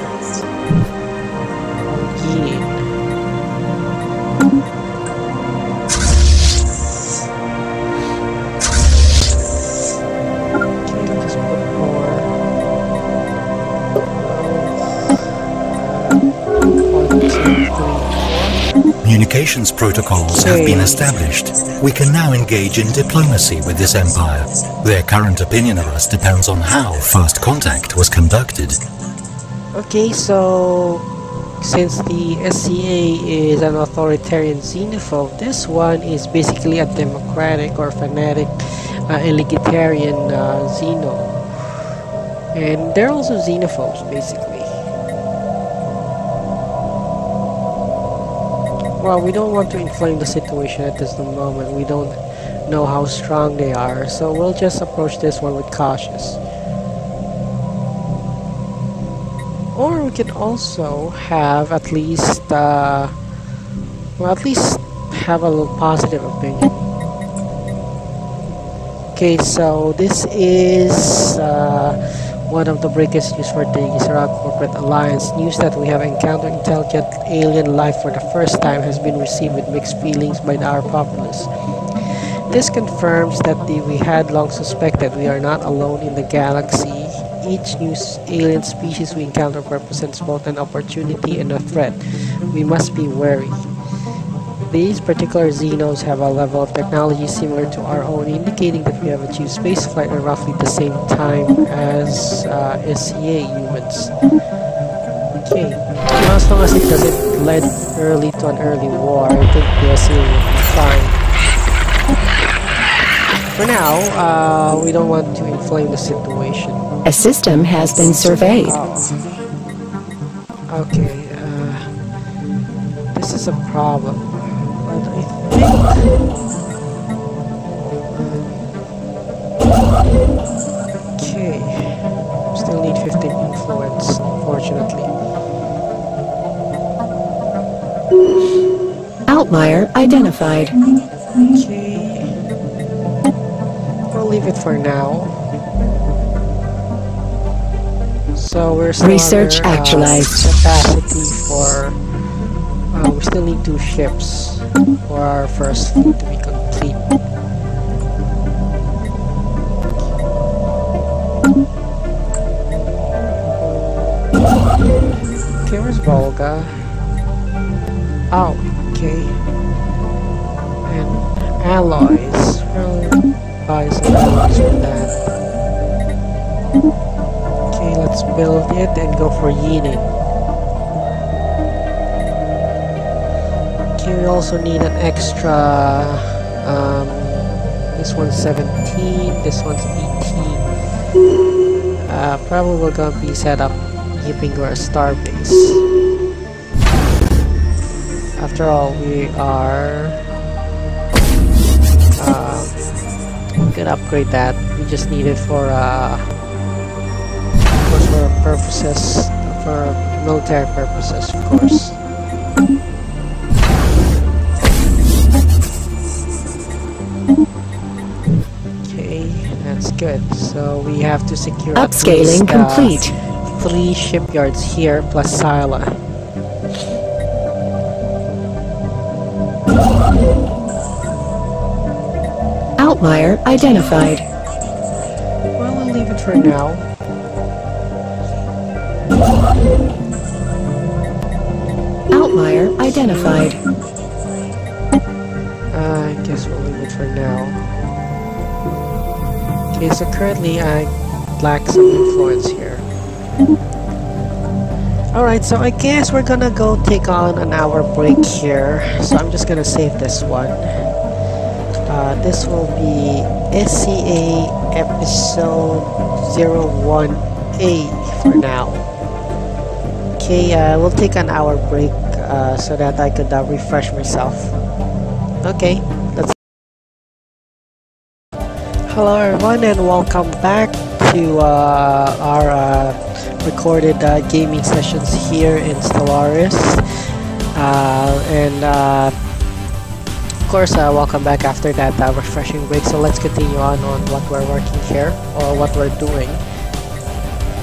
Communications protocols have been established. We can now engage in diplomacy with this empire. Their current opinion of us depends on how first contact was conducted. Okay, so since the SCA is an authoritarian xenophobe, this one is basically a democratic or fanatic uh, egalitarian uh, xeno. And they're also xenophobes, basically. Well, we don't want to inflame the situation at this moment. We don't know how strong they are, so we'll just approach this one with cautious. Or we can also have at least, uh, well, at least have a little positive opinion. Okay, so this is uh, one of the biggest news for the Sarao Corporate Alliance. News that we have encountered intelligent alien life for the first time has been received with mixed feelings by our populace. This confirms that the, we had long suspected we are not alone in the galaxy. Each new alien species we encounter represents both an opportunity and a threat. We must be wary. These particular Xenos have a level of technology similar to our own, indicating that we have achieved spaceflight at roughly the same time as uh, SCA humans. Okay, now as long as it doesn't lead early to an early war, I think the SCA will be fine. For now, uh, we don't want to inflame the situation. A system has been surveyed. Oh. Okay, uh, this is a problem. Okay. Still need 15 influence, unfortunately. Outlier identified. Okay. We'll leave it for now. So we're still Research under, uh, actualized. capacity for... Uh, we still need two ships for our first to be complete. Okay, where's Volga? Oh, okay. And alloys. We'll buy some alloys for that. Okay, let's build it and go for Yinin. We also need an extra um, this one's 17 this one's 18 uh, probably gonna be set up keeping our star base. After all we are uh, we can upgrade that. We just need it for uh, for purposes for military purposes of course we have to secure upscaling least, uh, complete. three shipyards here plus Sila. Outlier identified. Well, I'll leave it for now. Outlier identified. Uh, I guess we'll leave it for now. Okay, so currently I lack some influence here. Alright, so I guess we're gonna go take on an hour break here. So I'm just gonna save this one. Uh, this will be SCA episode 01A for now. Okay, uh, we'll take an hour break uh, so that I could uh, refresh myself. Okay, Hello everyone and welcome back to uh, our uh, recorded uh, gaming sessions here in Stellaris uh, and uh, of course uh, welcome back after that refreshing break so let's continue on on what we're working here or what we're doing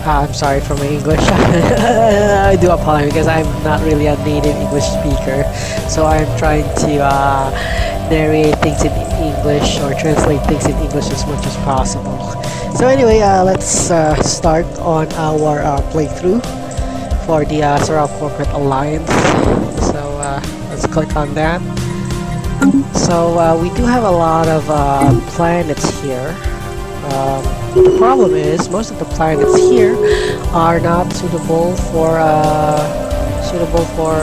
I'm sorry for my English. I do apologize because I'm not really a native English speaker. So I'm trying to narrate things in English or translate things in English as much as possible. So anyway, uh, let's uh, start on our uh, playthrough for the uh, Corporate Alliance. So uh, let's click on that. So uh, we do have a lot of planets here. Um, the problem is most of the planets here are not suitable for uh, suitable for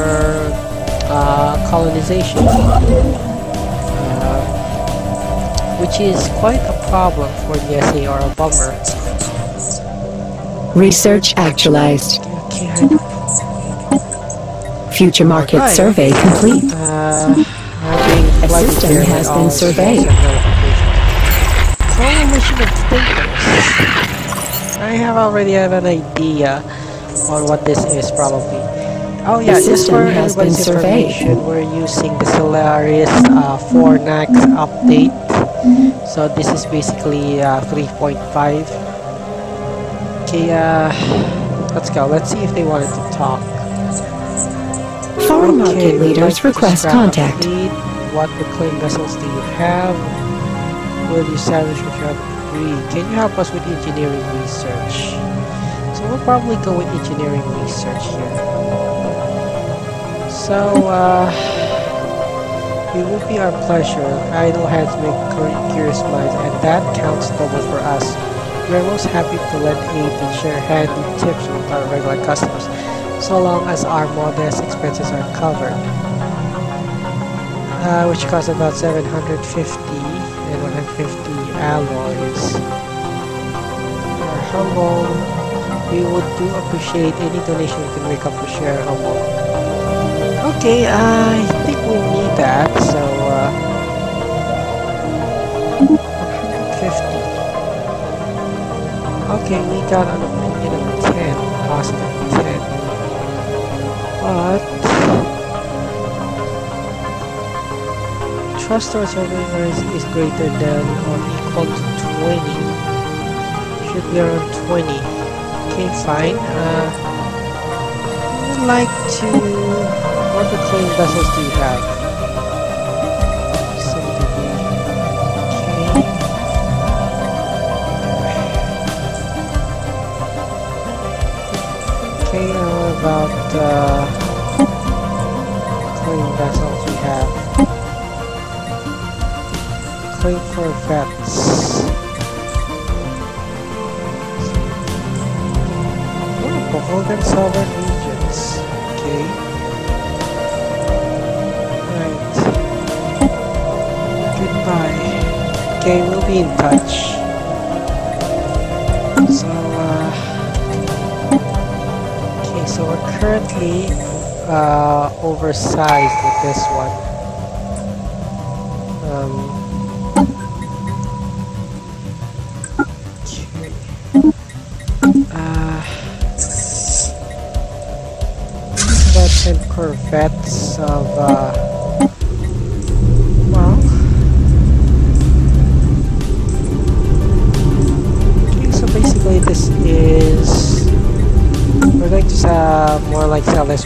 uh, colonization, uh, which is quite a problem for the SA or a bummer. Research actualized. Future market right. survey complete. Uh, a system has been surveyed I have already have an idea on what this is probably. Oh yeah, this just for been information, we're using the Stellaris uh, Fornax update. So this is basically uh, 3.5. Okay, uh, let's go. Let's see if they wanted to talk. Foreign okay, market leaders request contact. What reclaimed vessels do you have? Will you salvage what you have agreed? Can you help us with engineering research? So we'll probably go with engineering research here. So, uh, it will be our pleasure. Idle hands make curious minds, and that counts double for us. We are most happy to lend aid and share handy tips with our regular customers, so long as our modest expenses are covered. Uh, which costs about 750 and 150 alloys. For humble, we would do appreciate any donation we can make up to share humble. Okay, I think we that, so uh, 150. Okay, we got an opinion of 10, positive 10. But trust towards organizers is greater than or equal to 20 should be around 20 okay fine uh, I would like to what reclaimed vessels do you have okay uh, about uh, clean vessels we have Clean for vets. Oh, Beholden Southern Regions. Okay. Right. Goodbye. Okay, we'll be in touch. Currently uh, oversized with this one. Um, Corvettes of,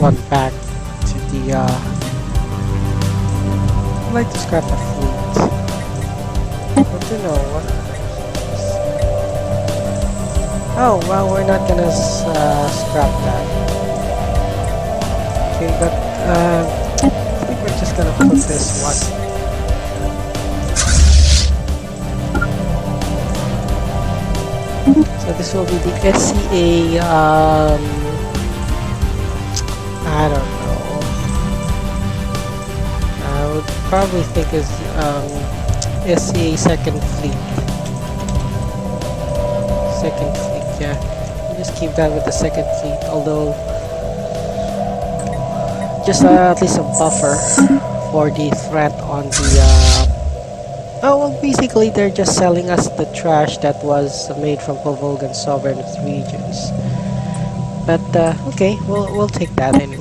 one back to the, uh, I'd like to scrap the fleet. But you know, what, oh, well, we're not gonna uh, scrap that. Okay, but uh, I think we're just gonna put this one. So this will be the SCA, um, probably think is um, SCA second fleet. Second fleet, yeah. Just keep that with the second fleet, although just uh, at least a buffer for the threat on the uh, oh well basically they're just selling us the trash that was made from Povolgan sovereign regions but uh, okay we'll, we'll take that anyway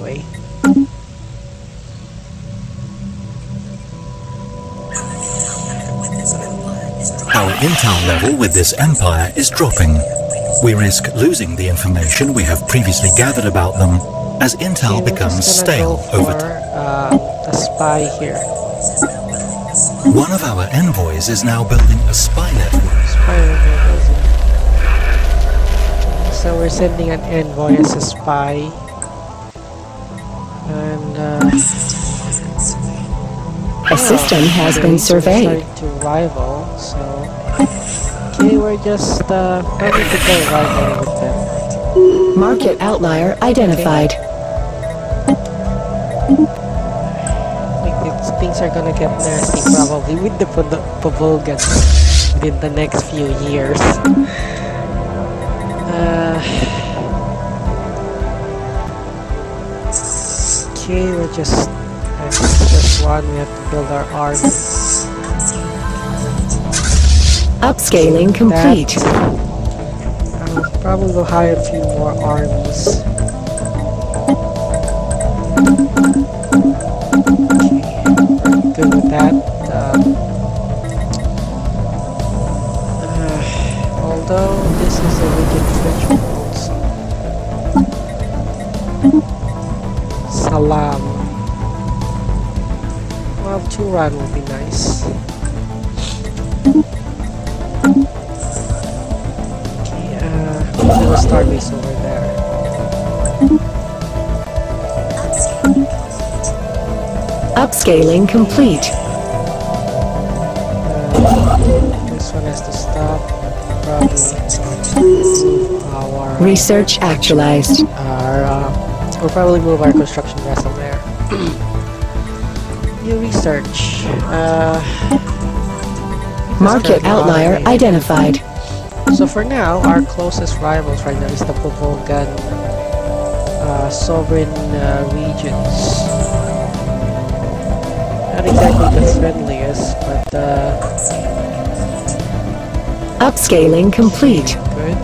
intel level with this empire is dropping. We risk losing the information we have previously gathered about them as intel Okay, becomes stale go over time. um, a spy here. One of our envoys is now building a spy network. Spy network. So we're sending an envoy as a spy. And uh, A system has okay, been surveyed. to rival, okay, we're just uh, probably to go rival with them. Market outlier identified. Like things are gonna get nasty probably with the Povolgans within the next few years. Uh, okay, we're just that's just one. We have to build our army. Upscaling complete. I'll probably go hire a few more armies. Okay, good with that. Um, uh, although this is a wicked French world. Salam. Well, Turan would be nice. Starbase over there. Upscaling complete. Uh, this one has to stop. Probably our, Research actualized. our uh, we'll probably move our construction vessel there. New research. Uh, Market outlier automated. identified. So for now, our closest rivals right now is the Povolgan uh, sovereign uh, regions. Not exactly the friendliest, but uh, Upscaling complete. good.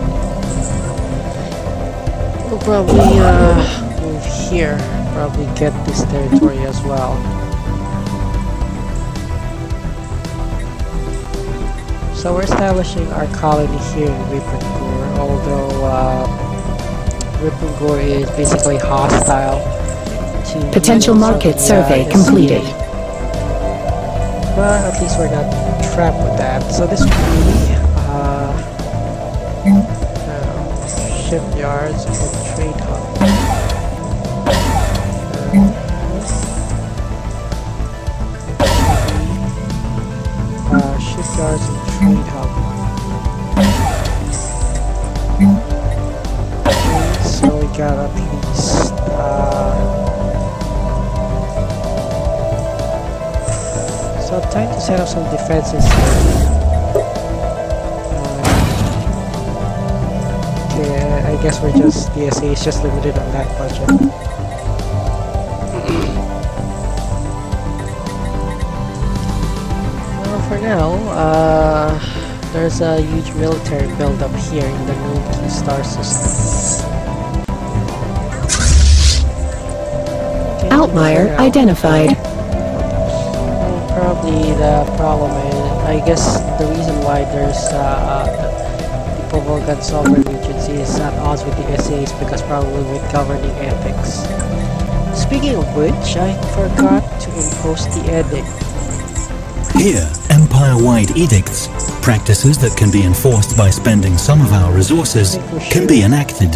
We'll probably uh, move here. Probably get this territory as well. So we're establishing our colony here in Ripengur, although uh, Ripengur is basically hostile to Potential humans, market survey completed. But at least we're not trapped with that. So this would be uh, uh, shipyards and trade hub. Set up some defenses. Uh, okay, I guess we're just DSA is just limited on that budget. well, for now, uh, there's a huge military buildup here in the Milky Star system. Okay, Outlier identified. Probably the problem is, I guess the reason why there's uh, uh, the, the Povolgan sovereign regions is at odds with the SA is because probably with governing ethics. Speaking of which, I forgot to impose the edict. Here, empire-wide edicts, practices that can be enforced by spending some of our resources, can be enacted.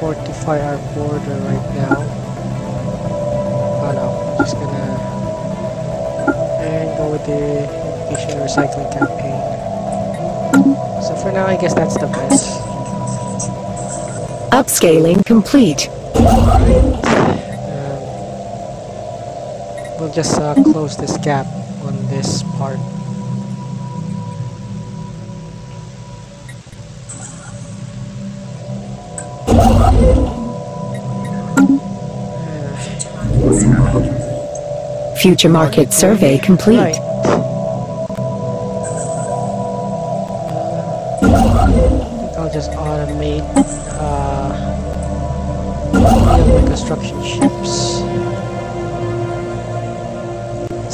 Fortify our border right now. Oh no, I'm just gonna and go with the education recycling campaign. So for now, I guess that's the best. Upscaling complete. Um, we'll just uh, close this gap on this part. Future market survey complete. I'll just automate uh, construction ships.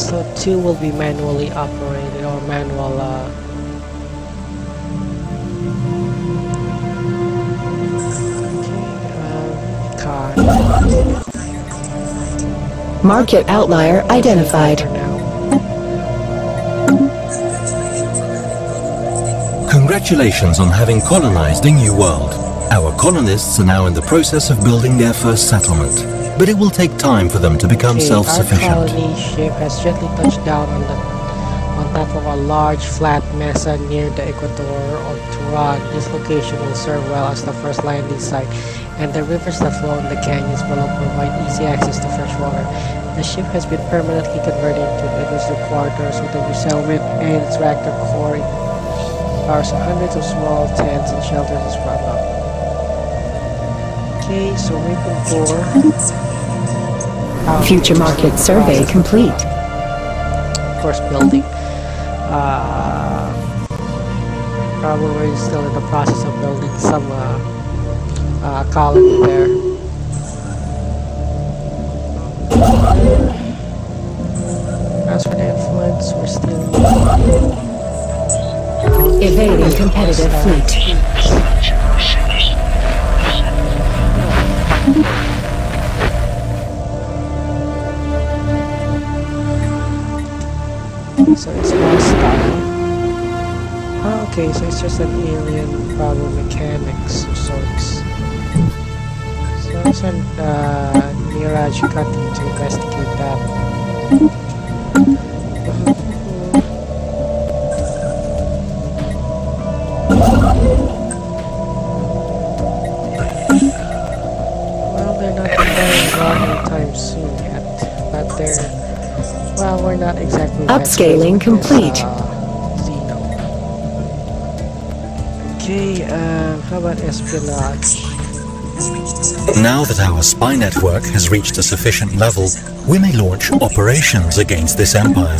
So two will be manually operated or manual uh, Market outlier identified. Congratulations on having colonized a new world. Our colonists are now in the process of building their first settlement, but it will take time for them to become Okay, self-sufficient. Our colony ship has gently touched down on the on top of a large flat mesa near the equator of Turan. This location will serve well as the first landing site, and the rivers that flow in the canyons below provide easy access to fresh water. The ship has been permanently converted into industrial quarters with a resettlement and its reactor core powers hundreds of small tents and shelters sprung up. Okay, so we can tour. how Future market survey process. complete. Of course, building. Uh, probably still in the process of building some uh, uh, colony there. As for the influence, we're still Evading competitive fleet. So it's hostile. Ah, okay, so it's just an alien problem mechanics. Send uh, Niraj Kati to investigate that. Well, they're not dying out anytime soon yet, but they're well, we're not exactly Upscaling complete. this, uh, Okay, uh, how about espionage? Now that our spy network has reached a sufficient level, we may launch operations against this empire.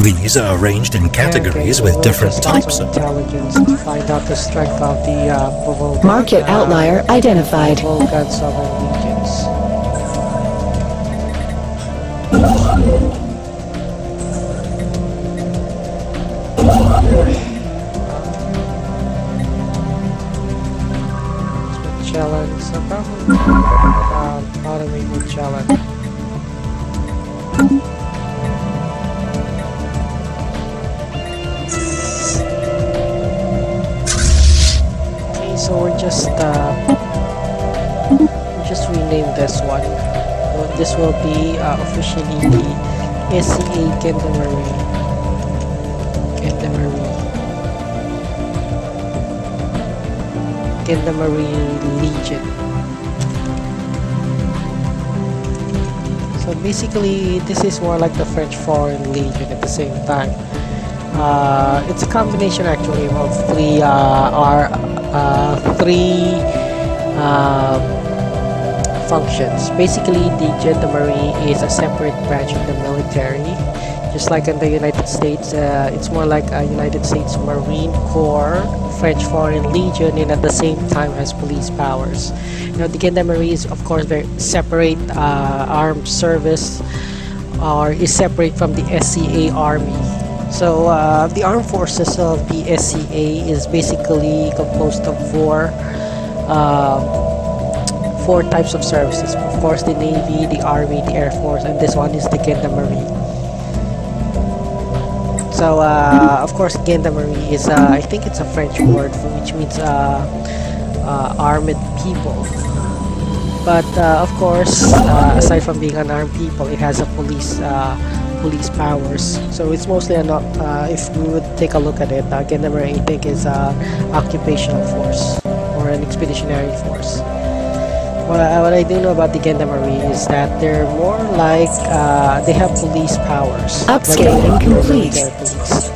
These are arranged in categories with different types of intelligence to find out the strength of the Market outlier identified. Challenge, so probably um, automate with challenge. Okay, so we're just uh, we just rename this one. So this will be uh, officially the SCA Gendarmerie. Gendarmerie. Gendarmerie Legion. So basically, this is more like the French Foreign Legion at the same time. Uh, it's a combination actually of three uh, uh, three um, functions. Basically, the gendarmerie is a separate branch of the military. Just like in the United States, uh, it's more like a United States Marine Corps, French Foreign Legion, and at the same time has police powers. You know, the gendarmerie is of course very separate uh, armed service, or is separate from the SCA Army. So uh, the armed forces of the SCA is basically composed of four um, four types of services. Of course, the Navy, the Army, the Air Force, and this one is the Gendarmerie. So, uh, of course, Gendarmerie is, uh, I think it's a French word which means uh, uh, armed people. But uh, of course, uh, aside from being an armed people, it has a police police powers. So it's mostly a not. If we would take a look at it, Gendarmerie I think is an occupational force or an expeditionary force. What I, what I do know about the Gendarmerie is that they're more like uh, they have police powers. Like Upscaling the complete. police.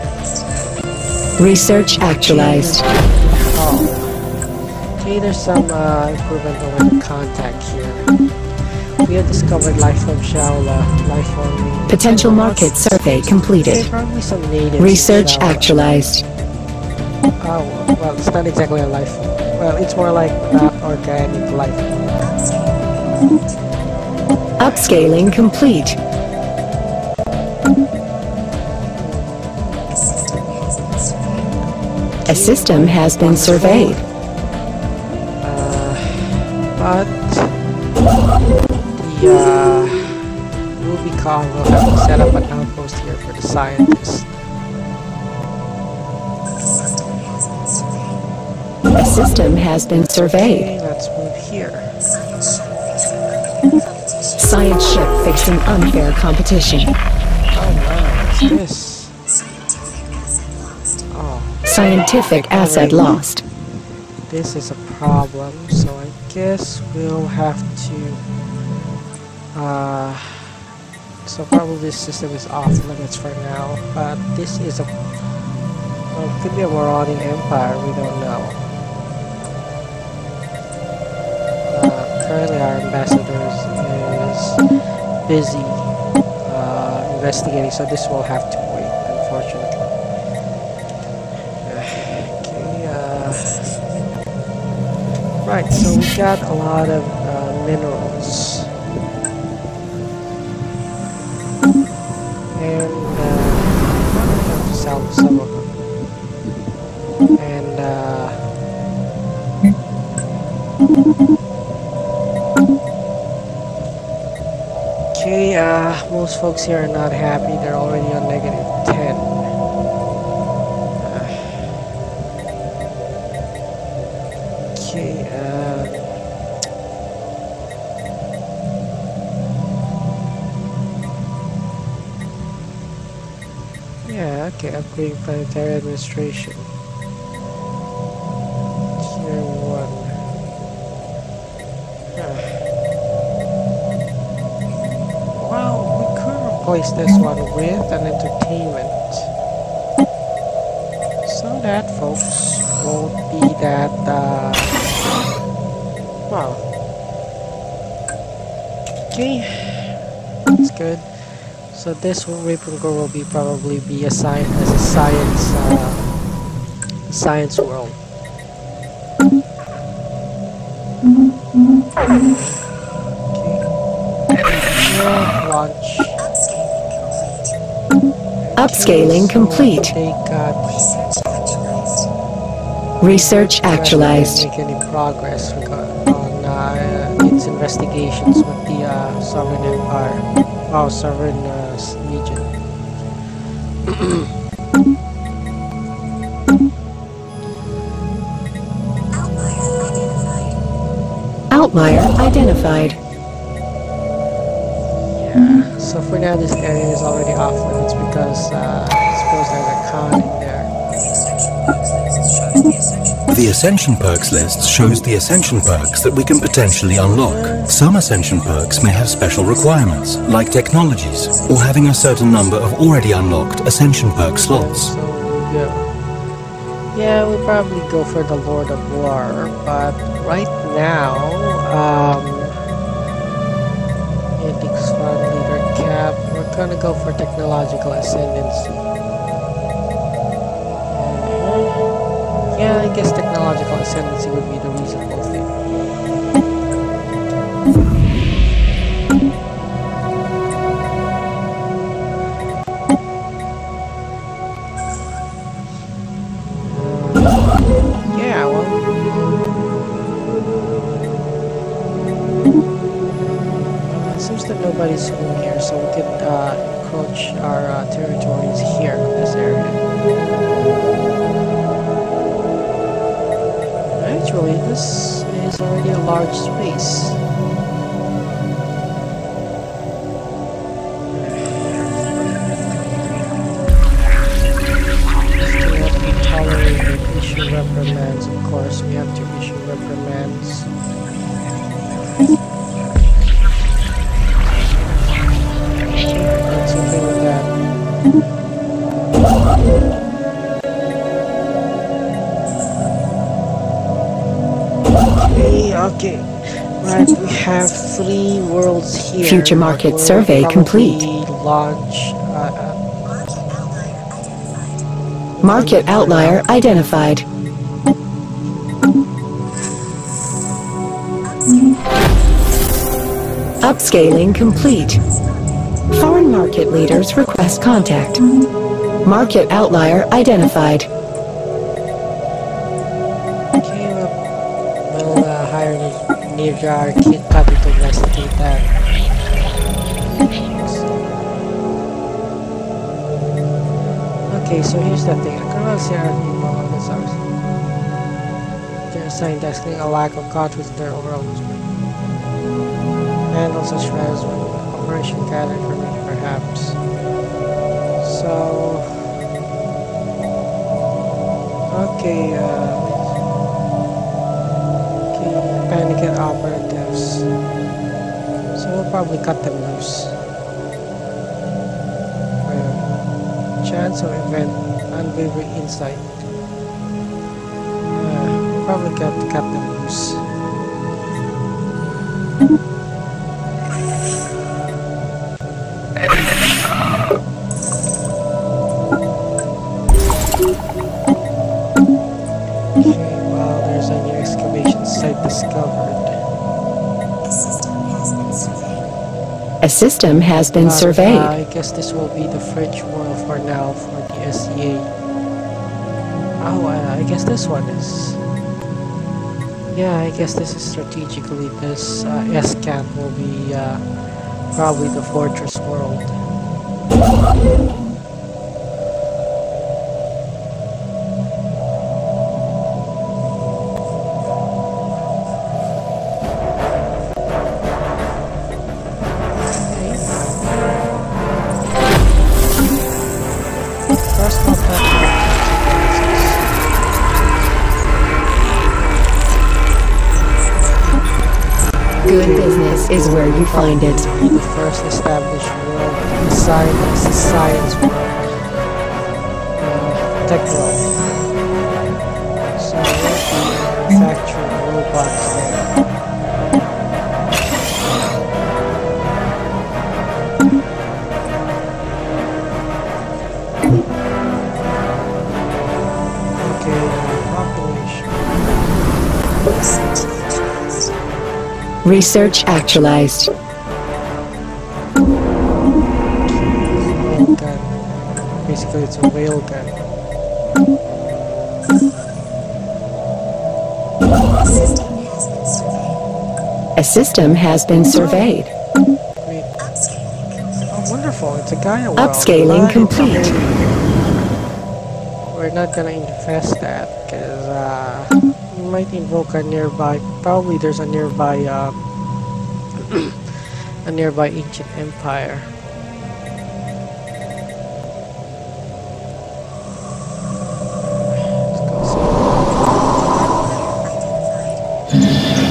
Research actualized. Oh. Okay, there's some uh, improvement over the contact here. We have discovered life from Shaola, life forming. Potential market survey completed. probably some natives. in Research actualized. Oh, well, it's not exactly a life form. Well, it's more like not organic life. Upscaling complete. A system has been surveyed. Uh, but the uh, Rubicon will have to set up an outpost here for the scientists. System has been surveyed. Let's move here. Science ship facing unfair competition. Oh what's this? Oh, Scientific asset lost. this is a problem, so I guess we'll have to... Uh, so probably this system is off limits for now, but this is a... Well, could be a marauding empire, we don't know. Currently our ambassador is busy uh, investigating, so this will have to wait, unfortunately. Okay, uh, right, so we got a lot of uh, minerals. Most folks here are not happy. They're already on negative 10. Uh, okay, uh, yeah, okay, upgrading planetary administration. Replace this one with an entertainment. So that folks won't be that, uh... Well. Okay. That's good. So this Core will be probably be assigned as a science, uh, science world. Upscaling complete. Research actualized. Make any progress on uh, its investigations with the uh, sovereign empire, oh, sovereign uh, region. Outlier identified. So for now, this area is already off limits because uh, I suppose there's a con in there. The Ascension Perks list shows the Ascension perks that we can potentially unlock. Some Ascension perks may have special requirements, like technologies, or having a certain number of already unlocked Ascension perk slots. So yeah. Yeah, we'll probably go for the Lord of War, but right now, um, Gonna go for Technological Ascendancy. Yeah, I guess Technological Ascendancy would be the reasonable here. Future market survey complete. Launch. Uh, uh, Market outlier identified. Upscaling complete. Foreign market leaders request contact. Market outlier identified. Okay, we'll, we'll uh, hire a kid coming to investigate that. Okay, so here's the thing. Colonel Sierra They're assigned asking a lack of confidence in their overall handle such as Operation Gather for me, perhaps. So... Okay, uh... Okay, panic operatives. So we'll probably cut them loose. Of event unwavering insight. Uh, probably got to cut them loose. A new excavation site discovered. A system has been surveyed. I guess this will be the world for now for the SCA. Oh, uh, I guess this one is... Yeah, I guess this is strategically this uh, S-Camp will be uh, probably the fortress world. Find it. The first established world, science, the science world, uh, tech world. Research actualized. Basically, it's a whale gun. A system has been surveyed. Oh, wonderful. It's a Gaia. Upscaling complete. We're not gonna invest that because uh, might invoke a nearby. Probably there's a nearby, uh, a nearby ancient empire.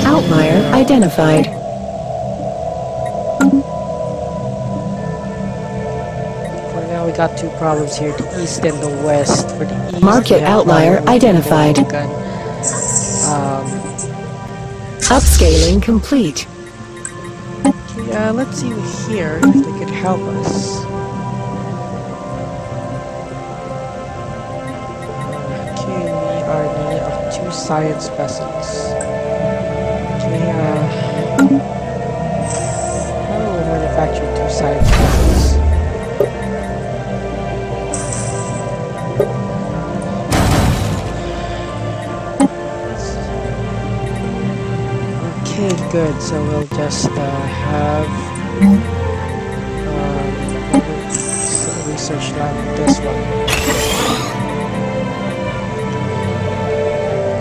Outlier identified. For now, we got two problems here: the east and the west. For the east, market outlier identified. Um, Upscaling complete. Yeah, let's see here if they could help us. Okay, we are in need of two science vessels. Good. So we'll just uh, have um, research lab this one.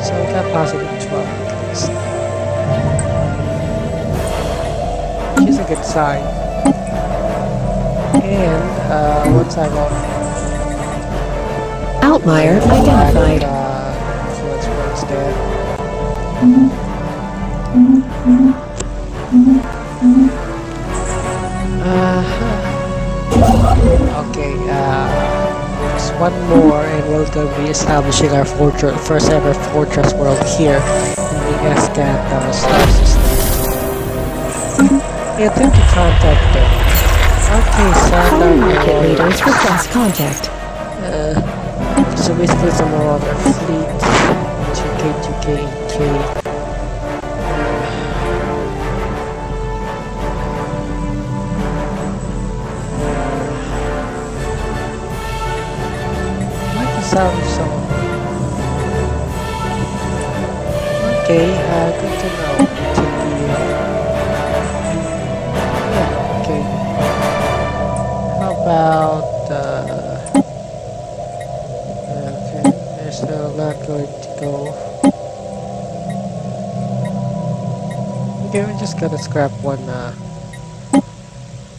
So we got positive 12 at least. Which is a good sign. And uh, once I got outlier identified. Uh, so let's put instead. Uh-huh. Okay, uh, there's one more and we're going to be establishing our fortress, first ever fortress world here in the Escanto star system. Attempt to contact them. Okay, Sandar market leaders request contact. Uh, so basically some more other fleet. 2K, 2K, 2K. Samsung. Okay, uh, good to know. How about uh, okay, there's still not going to go. Okay, we just gotta scrap one uh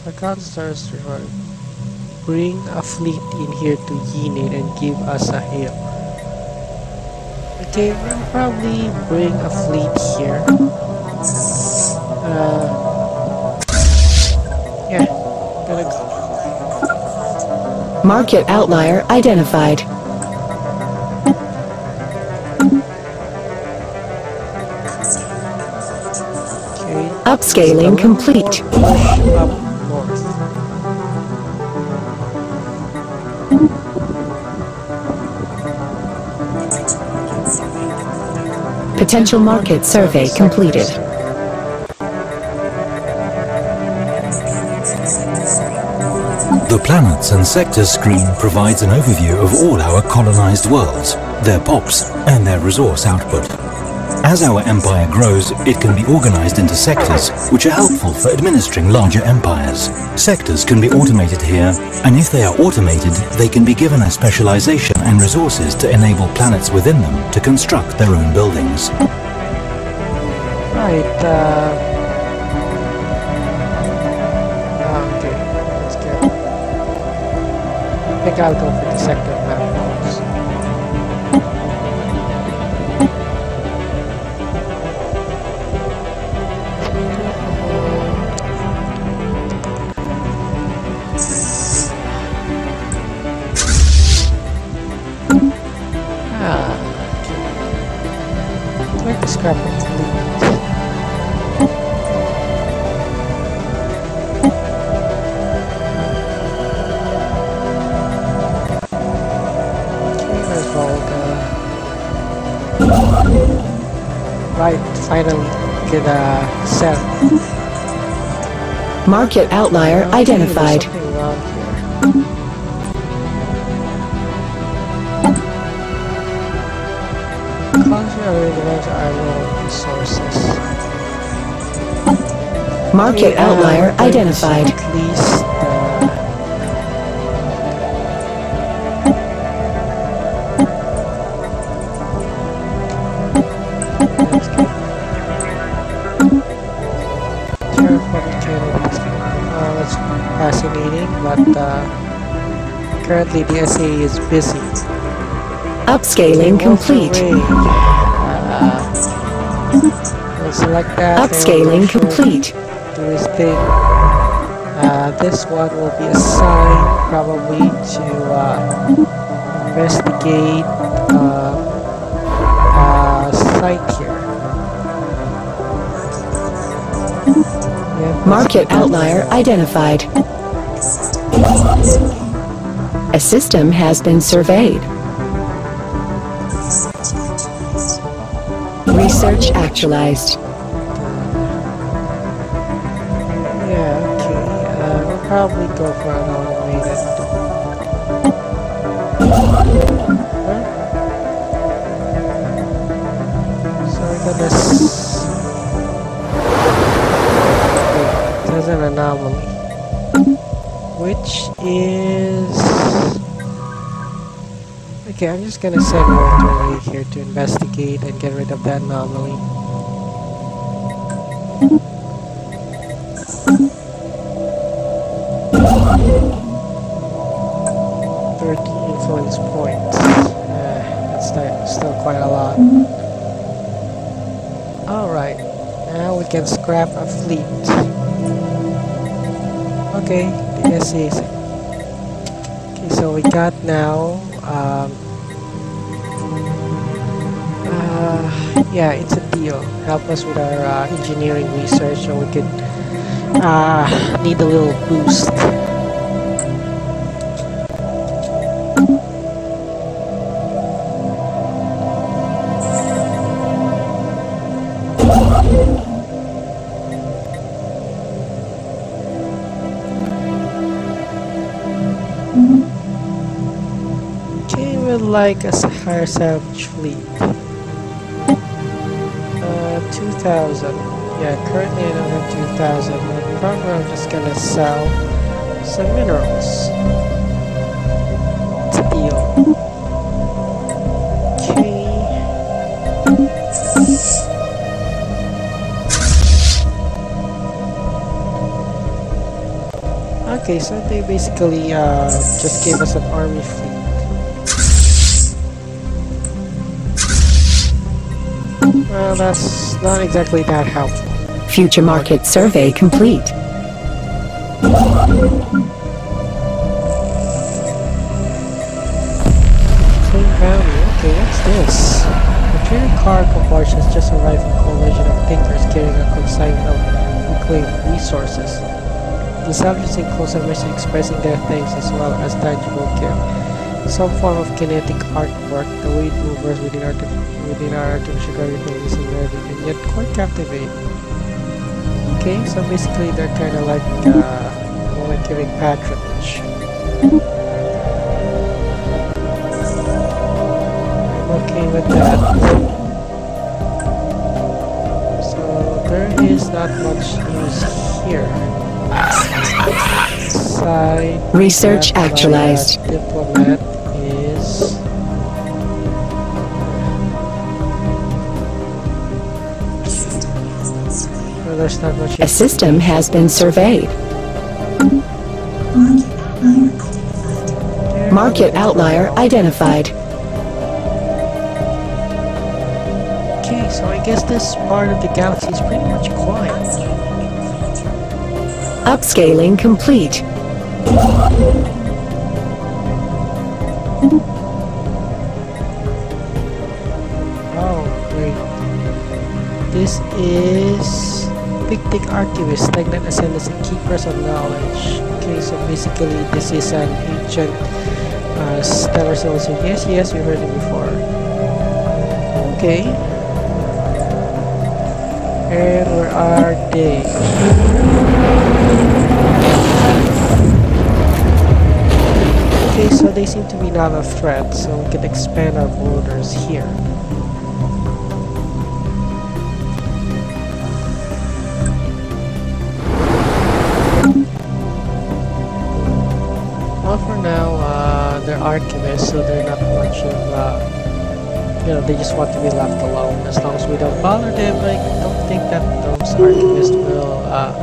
a constars reward. Bring a fleet in here to Yinit and give us a hail. Okay, we'll probably bring a fleet here. Uh, yeah, gonna go. Market outlier identified. Upscaling complete. Potential market survey completed. The planets and sectors screen provides an overview of all our colonized worlds, their POPs, and their resource output. As our empire grows, it can be organized into sectors, which are helpful for administering larger empires. Sectors can be automated here, and if they are automated, they can be given a specialization and resources to enable planets within them to construct their own buildings. Right, uh... Okay, let's go. I think I'll go for the sector Market outlier identified. Market outlier identified. Currently the SA is busy. Upscaling complete. Uh, we'll select that. Upscaling complete. Do his thing. Uh, this one will be assigned probably to uh, investigate uh, a site here. Market outlier identified. A system has been surveyed. Research actualized. Just gonna send Walter away here to investigate and get rid of that anomaly. Thirty influence points. Uh, that's still quite a lot. Alright, now we can scrap a fleet. Okay, Yes, yes. Okay, so we got now. Um, yeah, it's a deal. Help us with our uh, engineering research, so we could uh, need a little boost. like a Sahara salvage fleet. 2,000. Yeah, currently another 2,000. Probably I'm just gonna sell some minerals. To deal. Okay. Okay, so they basically uh, just gave us an army fleet. Well, that's not exactly that helpful. Future market survey complete. Clean bounty. Okay, what's this? A trader car barge has just arrived from coalition of thinkers carrying a consignment of reclaimed resources. The savages in close immersion expressing their thanks as well as tangible gift. Some form of kinetic artwork, the weight it moves within, arti within our gravity is unnerving and yet quite captivating. Okay, so basically they're kind of like uh, giving patronage. I'm okay with that. So there is not much news here. Side Research actualized. Diplomat A system has been surveyed. Market outlier identified. Okay, so I guess this part of the galaxy is pretty much quiet. Upscaling complete. Oh, great. This is Bigoted Archivist, Stagnant Ascendants and Keepers of Knowledge. Okay, so basically this is an ancient uh, stellar civilization. Yes, yes, we heard it before. Okay. And where are they? Okay, so they seem to be not a threat, so we can expand our borders here. Archivists, so they're not much of, uh, you know, they just want to be left alone. As long as we don't bother them, I don't think that those archivists will, uh,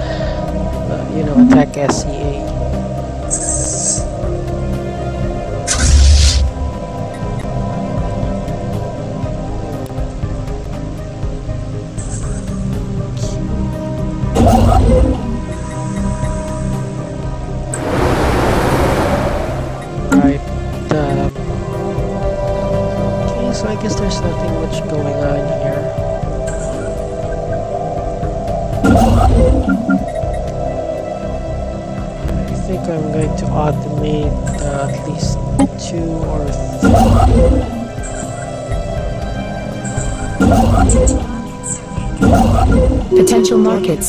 uh, you know, attack SCA.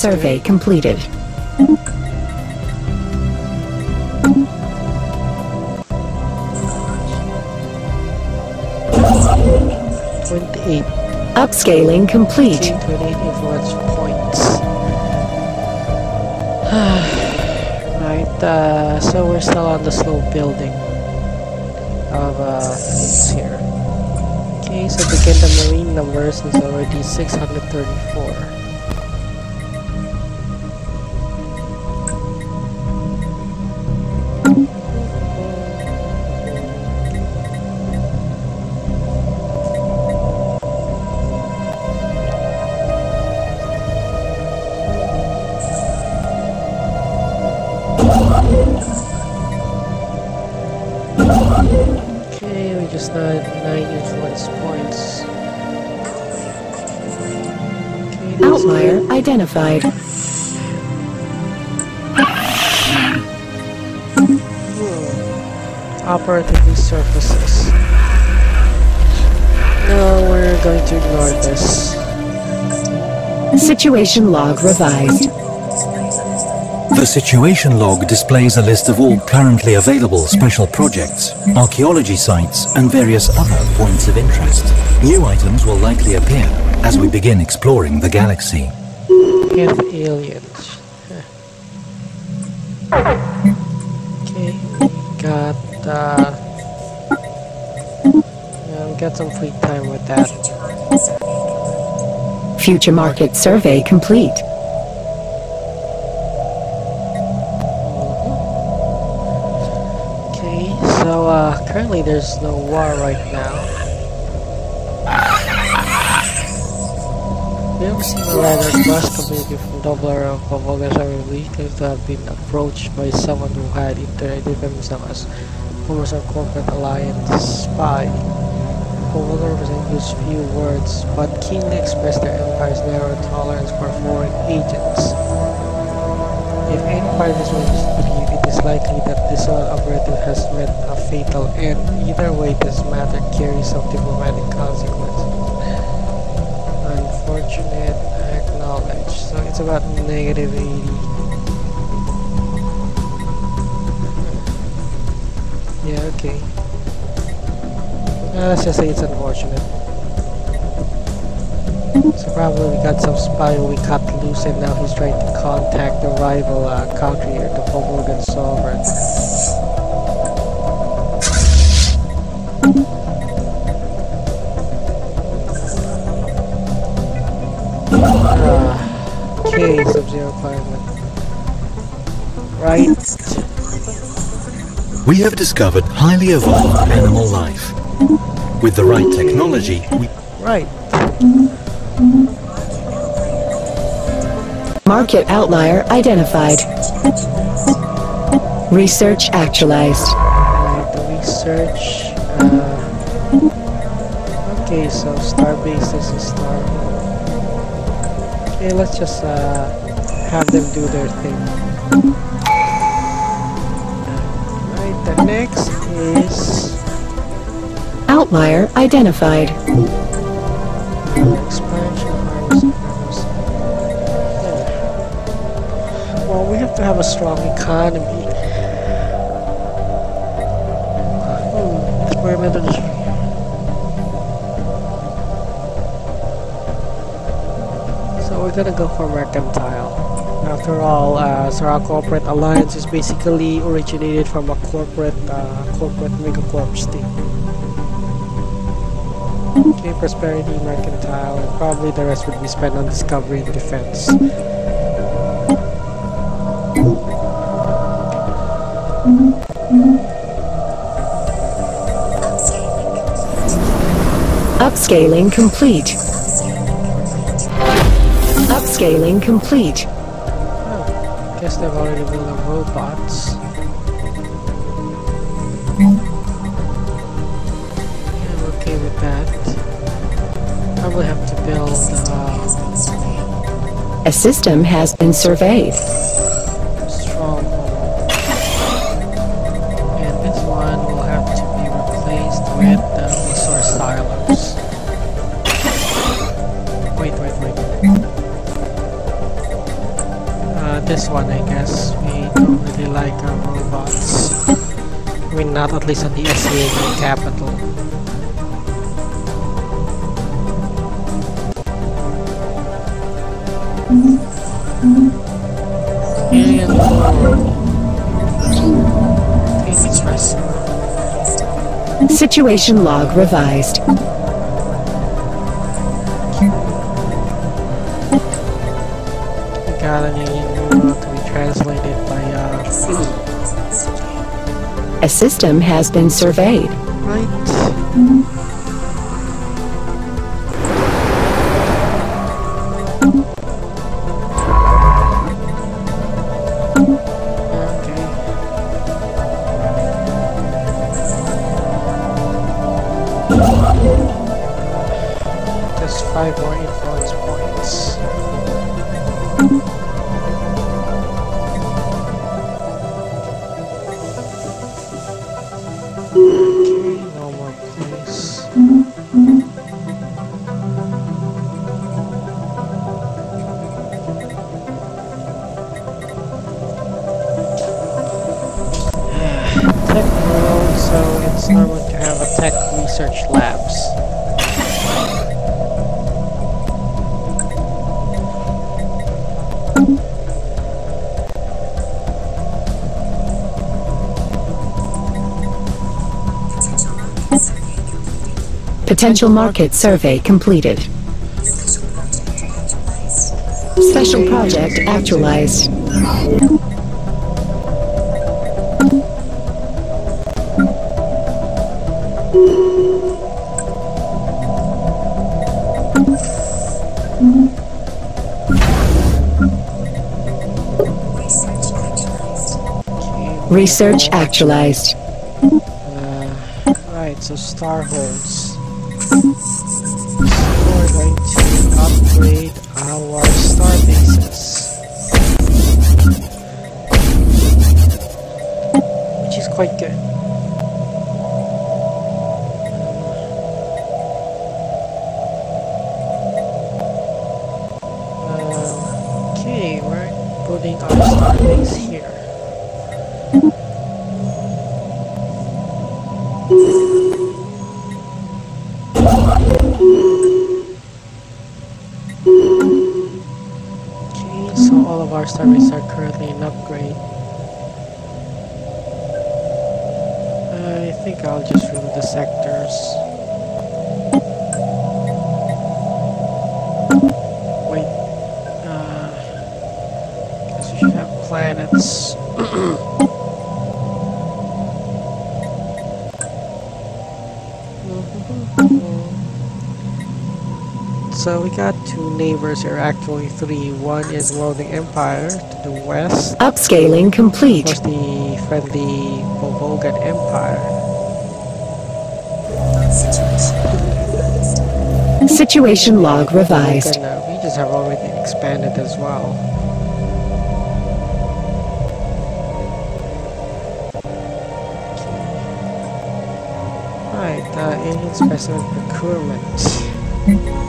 Survey completed. Upscaling complete. right, uh, so we're still on the slow building of uh, things here. Okay, so begin the marine numbers is already 634. Outlier identified. Hmm. Operative resurfaces. No, we're going to ignore this. Situation log revised. The situation log displays a list of all currently available special projects, archaeology sites, and various other points of interest. New items will likely appear as we begin exploring the galaxy. Get aliens. okay, we got uh, um, got some free time with that. Future market, market. survey complete. Mm-hmm. Okay, so uh, currently there's no war right now. Vast community from Dobler and Pavogasari claims to have been approached by someone who had interacted themselves as of corporate alliance spy. Pavoga represent use few words, but keenly expressed their empire's narrow tolerance for foreign agents. If any part parties wishes to believe, it is likely that this operative has met a fatal end. Either way, this matter carries some diplomatic consequences. Unfortunate, acknowledge. So it's about negative 80. Yeah, okay. Uh, let's just say it's unfortunate. So probably we got some spy we cut loose and now he's trying to contact the rival uh, country here, the Pomorgan Sovereign. Okay, Right. We have discovered highly evolved animal life. With the right technology, we... Right. Market outlier identified. Research actualized. the research. Uh, okay, so Starbase is a star. Okay, let's just uh, have them do their thing. Right, the next is outlier identified. Expansion Well, we have to have a strong economy. Hmm, experimental So we're gonna go for mercantile. After all, uh, Sarao Corporate Alliance is basically originated from a corporate, uh, corporate megacorp state. Okay, prosperity, mercantile, and probably the rest would be spent on discovery and defense. Upscaling complete. Upscaling complete. Built the I'm okay with that. Probably have to build. Uh, A system has been surveyed. Not at least on the SCA capital. Situation log revised. System has been surveyed. Right. five Potential market survey completed. Special project actualized. Research actualized. Uh, right, so star holes. Service are currently in upgrade. I think I'll just remove the sectors. We got two neighbors here, actually three. One is Loading Empire to the west. Upscaling complete. Plus the friendly Volgan Empire. Situation log revised. And, uh, have already expanded as well. Right, uh, alien specimen procurement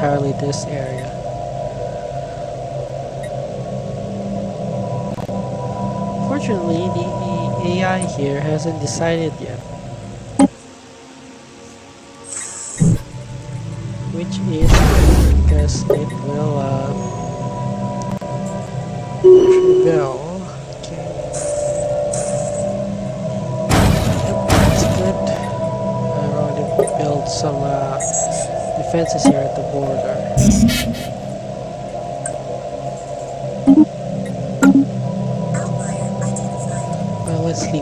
entirely this area. Fortunately, the AI here hasn't decided yet. Which is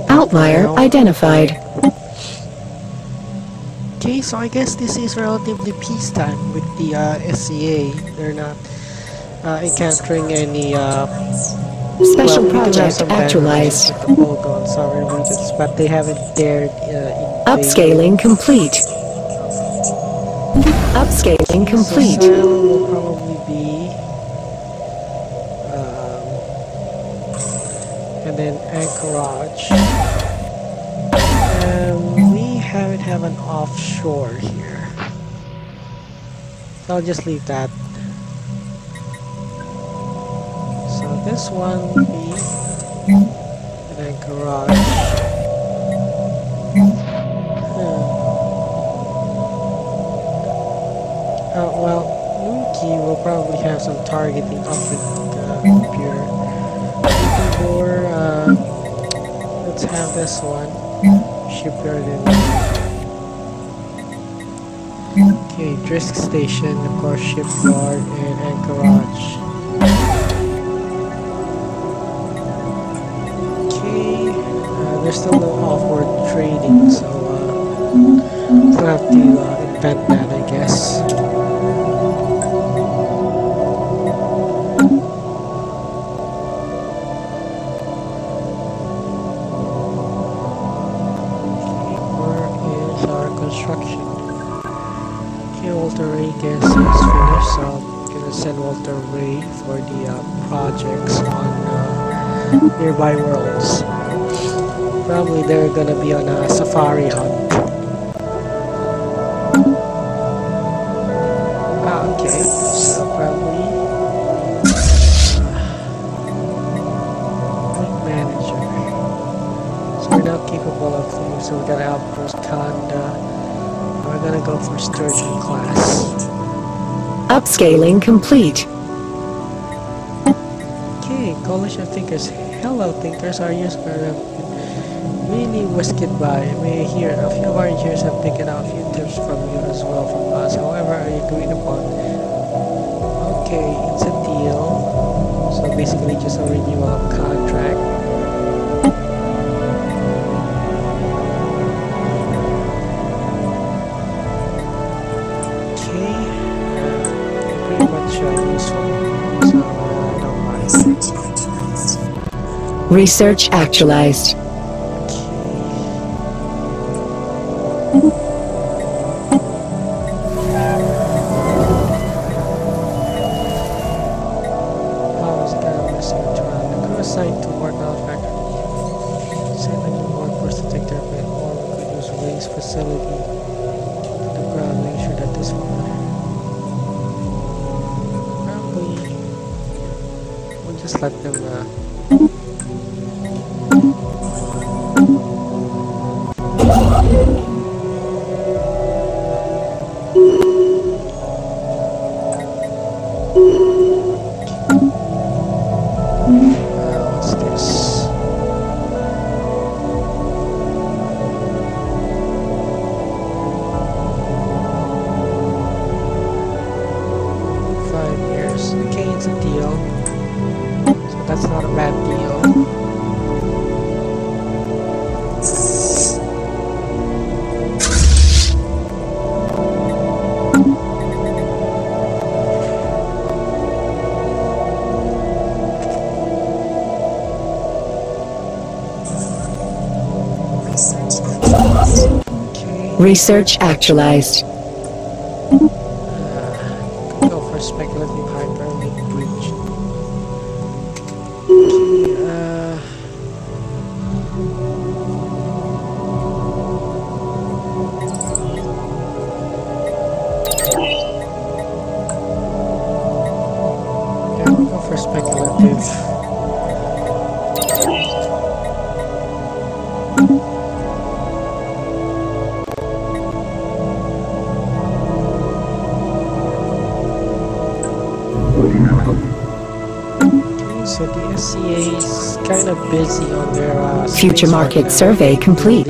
Outlier identified. Okay, so I guess this is relatively peacetime with the uh, SCA. They're not uh, encountering any uh, Special well, project actualized. With the Volgon regions, but they haven't dared uh, Upscaling complete. Upscaling complete. So will probably be um, and then anchorage. Have an offshore here. So I'll just leave that. So this one will be an well, Nuki will probably have some targeting up with the computer. Or, uh, let's have this one. Shipyard Okay, Drisk Station, of course, Shipyard, and Anchorage. Okay, uh, there's still no offward trading, so uh, we'll have to uh, invent that, nearby worlds. Probably they're gonna be on a safari hunt. Ah, okay, so probably... manager. So we're not capable of things, so we gotta outpost Kanda. We're gonna go for Sturgeon class. Upscaling complete. Coalition Thinkers Hello thinkers, our years have really whisked by. I hear a few of our engineers have taken out a few tips from you as well from us. However, are you agreed upon? Okay, it's a deal. So basically just a renewal of contract. Research actualized. Research actualized. Future market survey complete.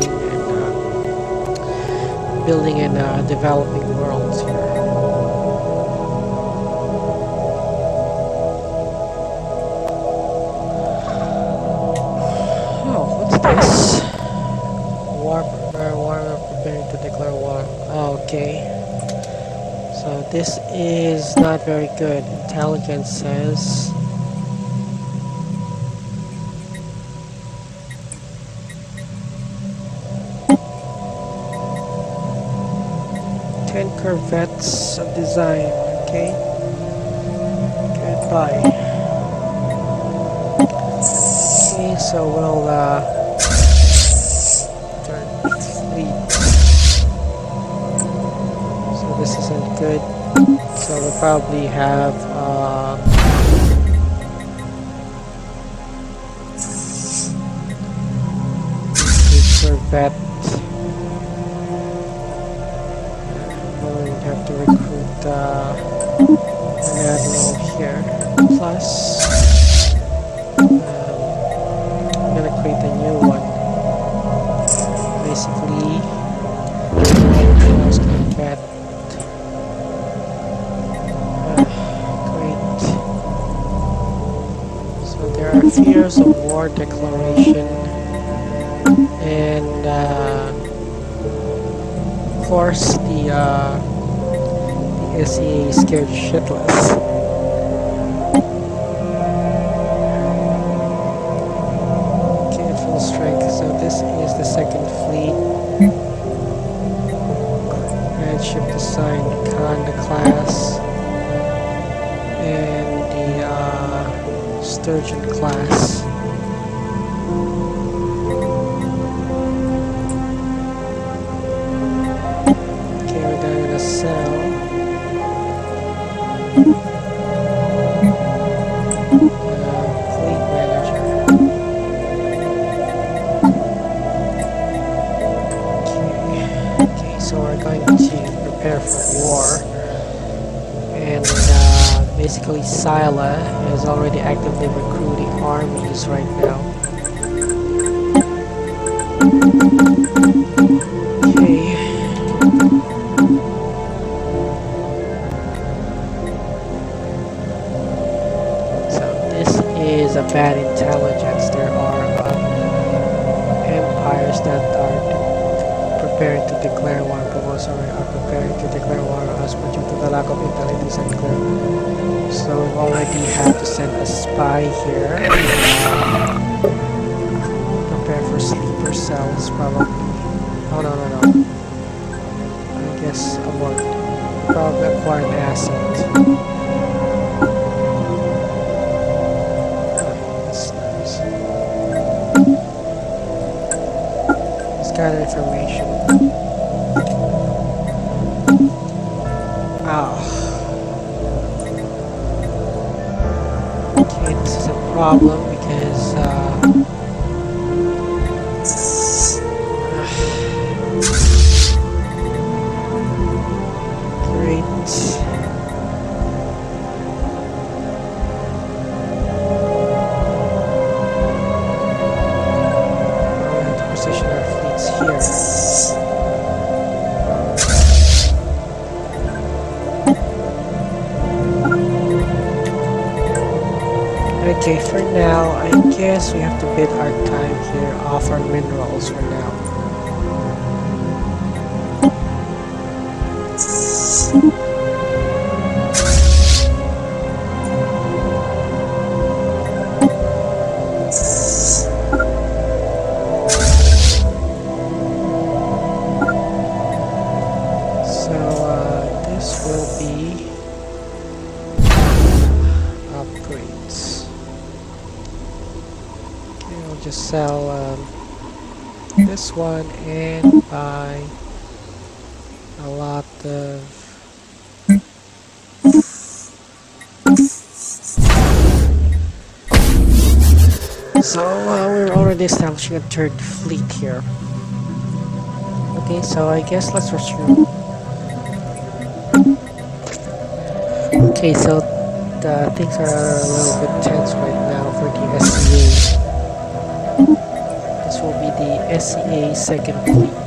Building and, uh, developing worlds here. Oh, what's this? War, uh, war preparing to declare war. Oh, okay. So this is not very good. Intelligence says Corvettes design. Okay. Goodbye. Okay, so we'll uh, turn fleet. So this isn't good. So we'll probably have is already actively recruiting armies right now. myself. gather information. Oh. Okay, this is a problem. approaching a third fleet here. Okay, so I guess let's resume. Okay, so the things are a little bit tense right now for the SCA. This will be the SCA second fleet.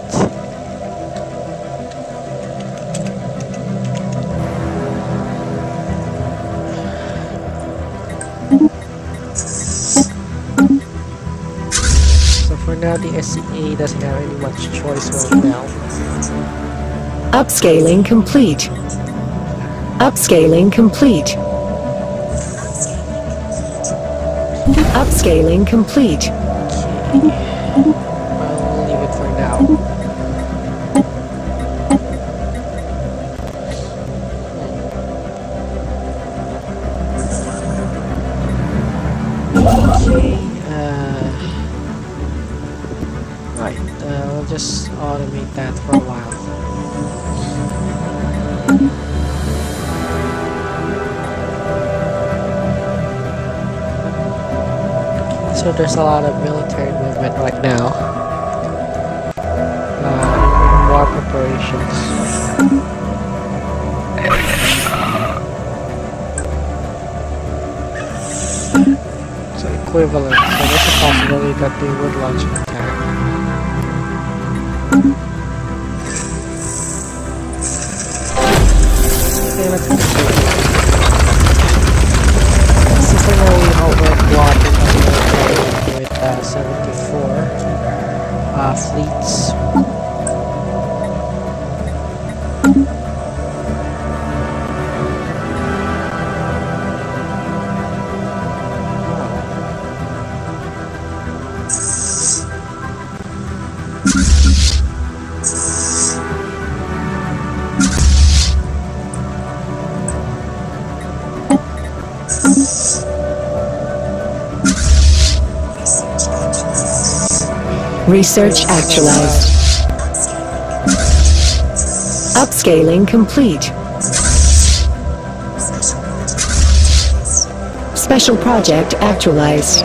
he doesn't have any much choice right now. Upscaling complete. Upscaling complete. Upscaling complete. Equivalent, so there's a possibility that they would launch an attack. Okay, let's continue. Similarly, overblocking with uh, 74 uh, fleets. Research actualized. Upscaling complete. Special project actualized.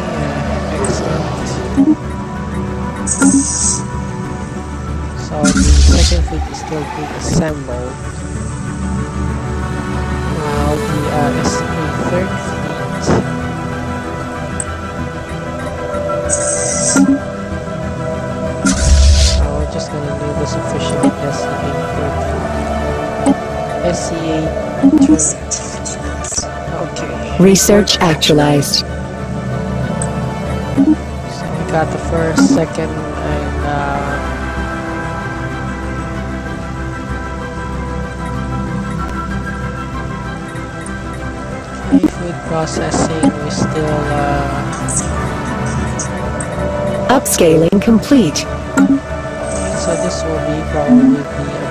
Research actualized. So we got the first, second, and uh, food processing we still uh, upscaling complete so this will be probably be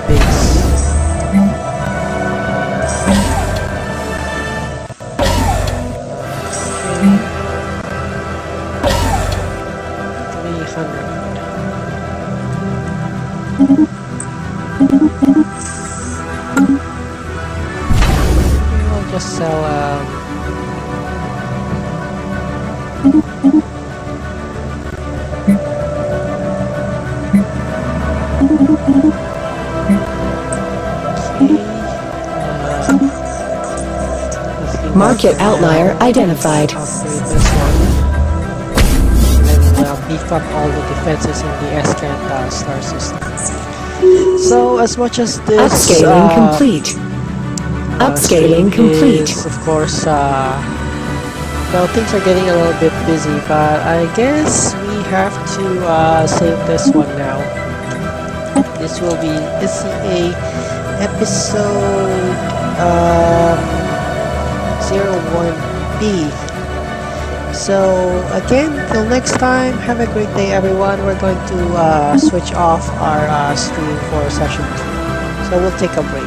Market outlier identified. Upgrade this one. And uh, beef up all the defenses in the Escant uh, star system. So as much as this upscaling uh, complete. Uh, upscaling complete. Is, of course, uh, well, things are getting a little bit busy, but I guess we have to uh, save this one now. This will be SCA episode. Um, 01B. So again, till next time, have a great day everyone. We're going to uh, switch off our uh, stream for session 2. So we'll take a break.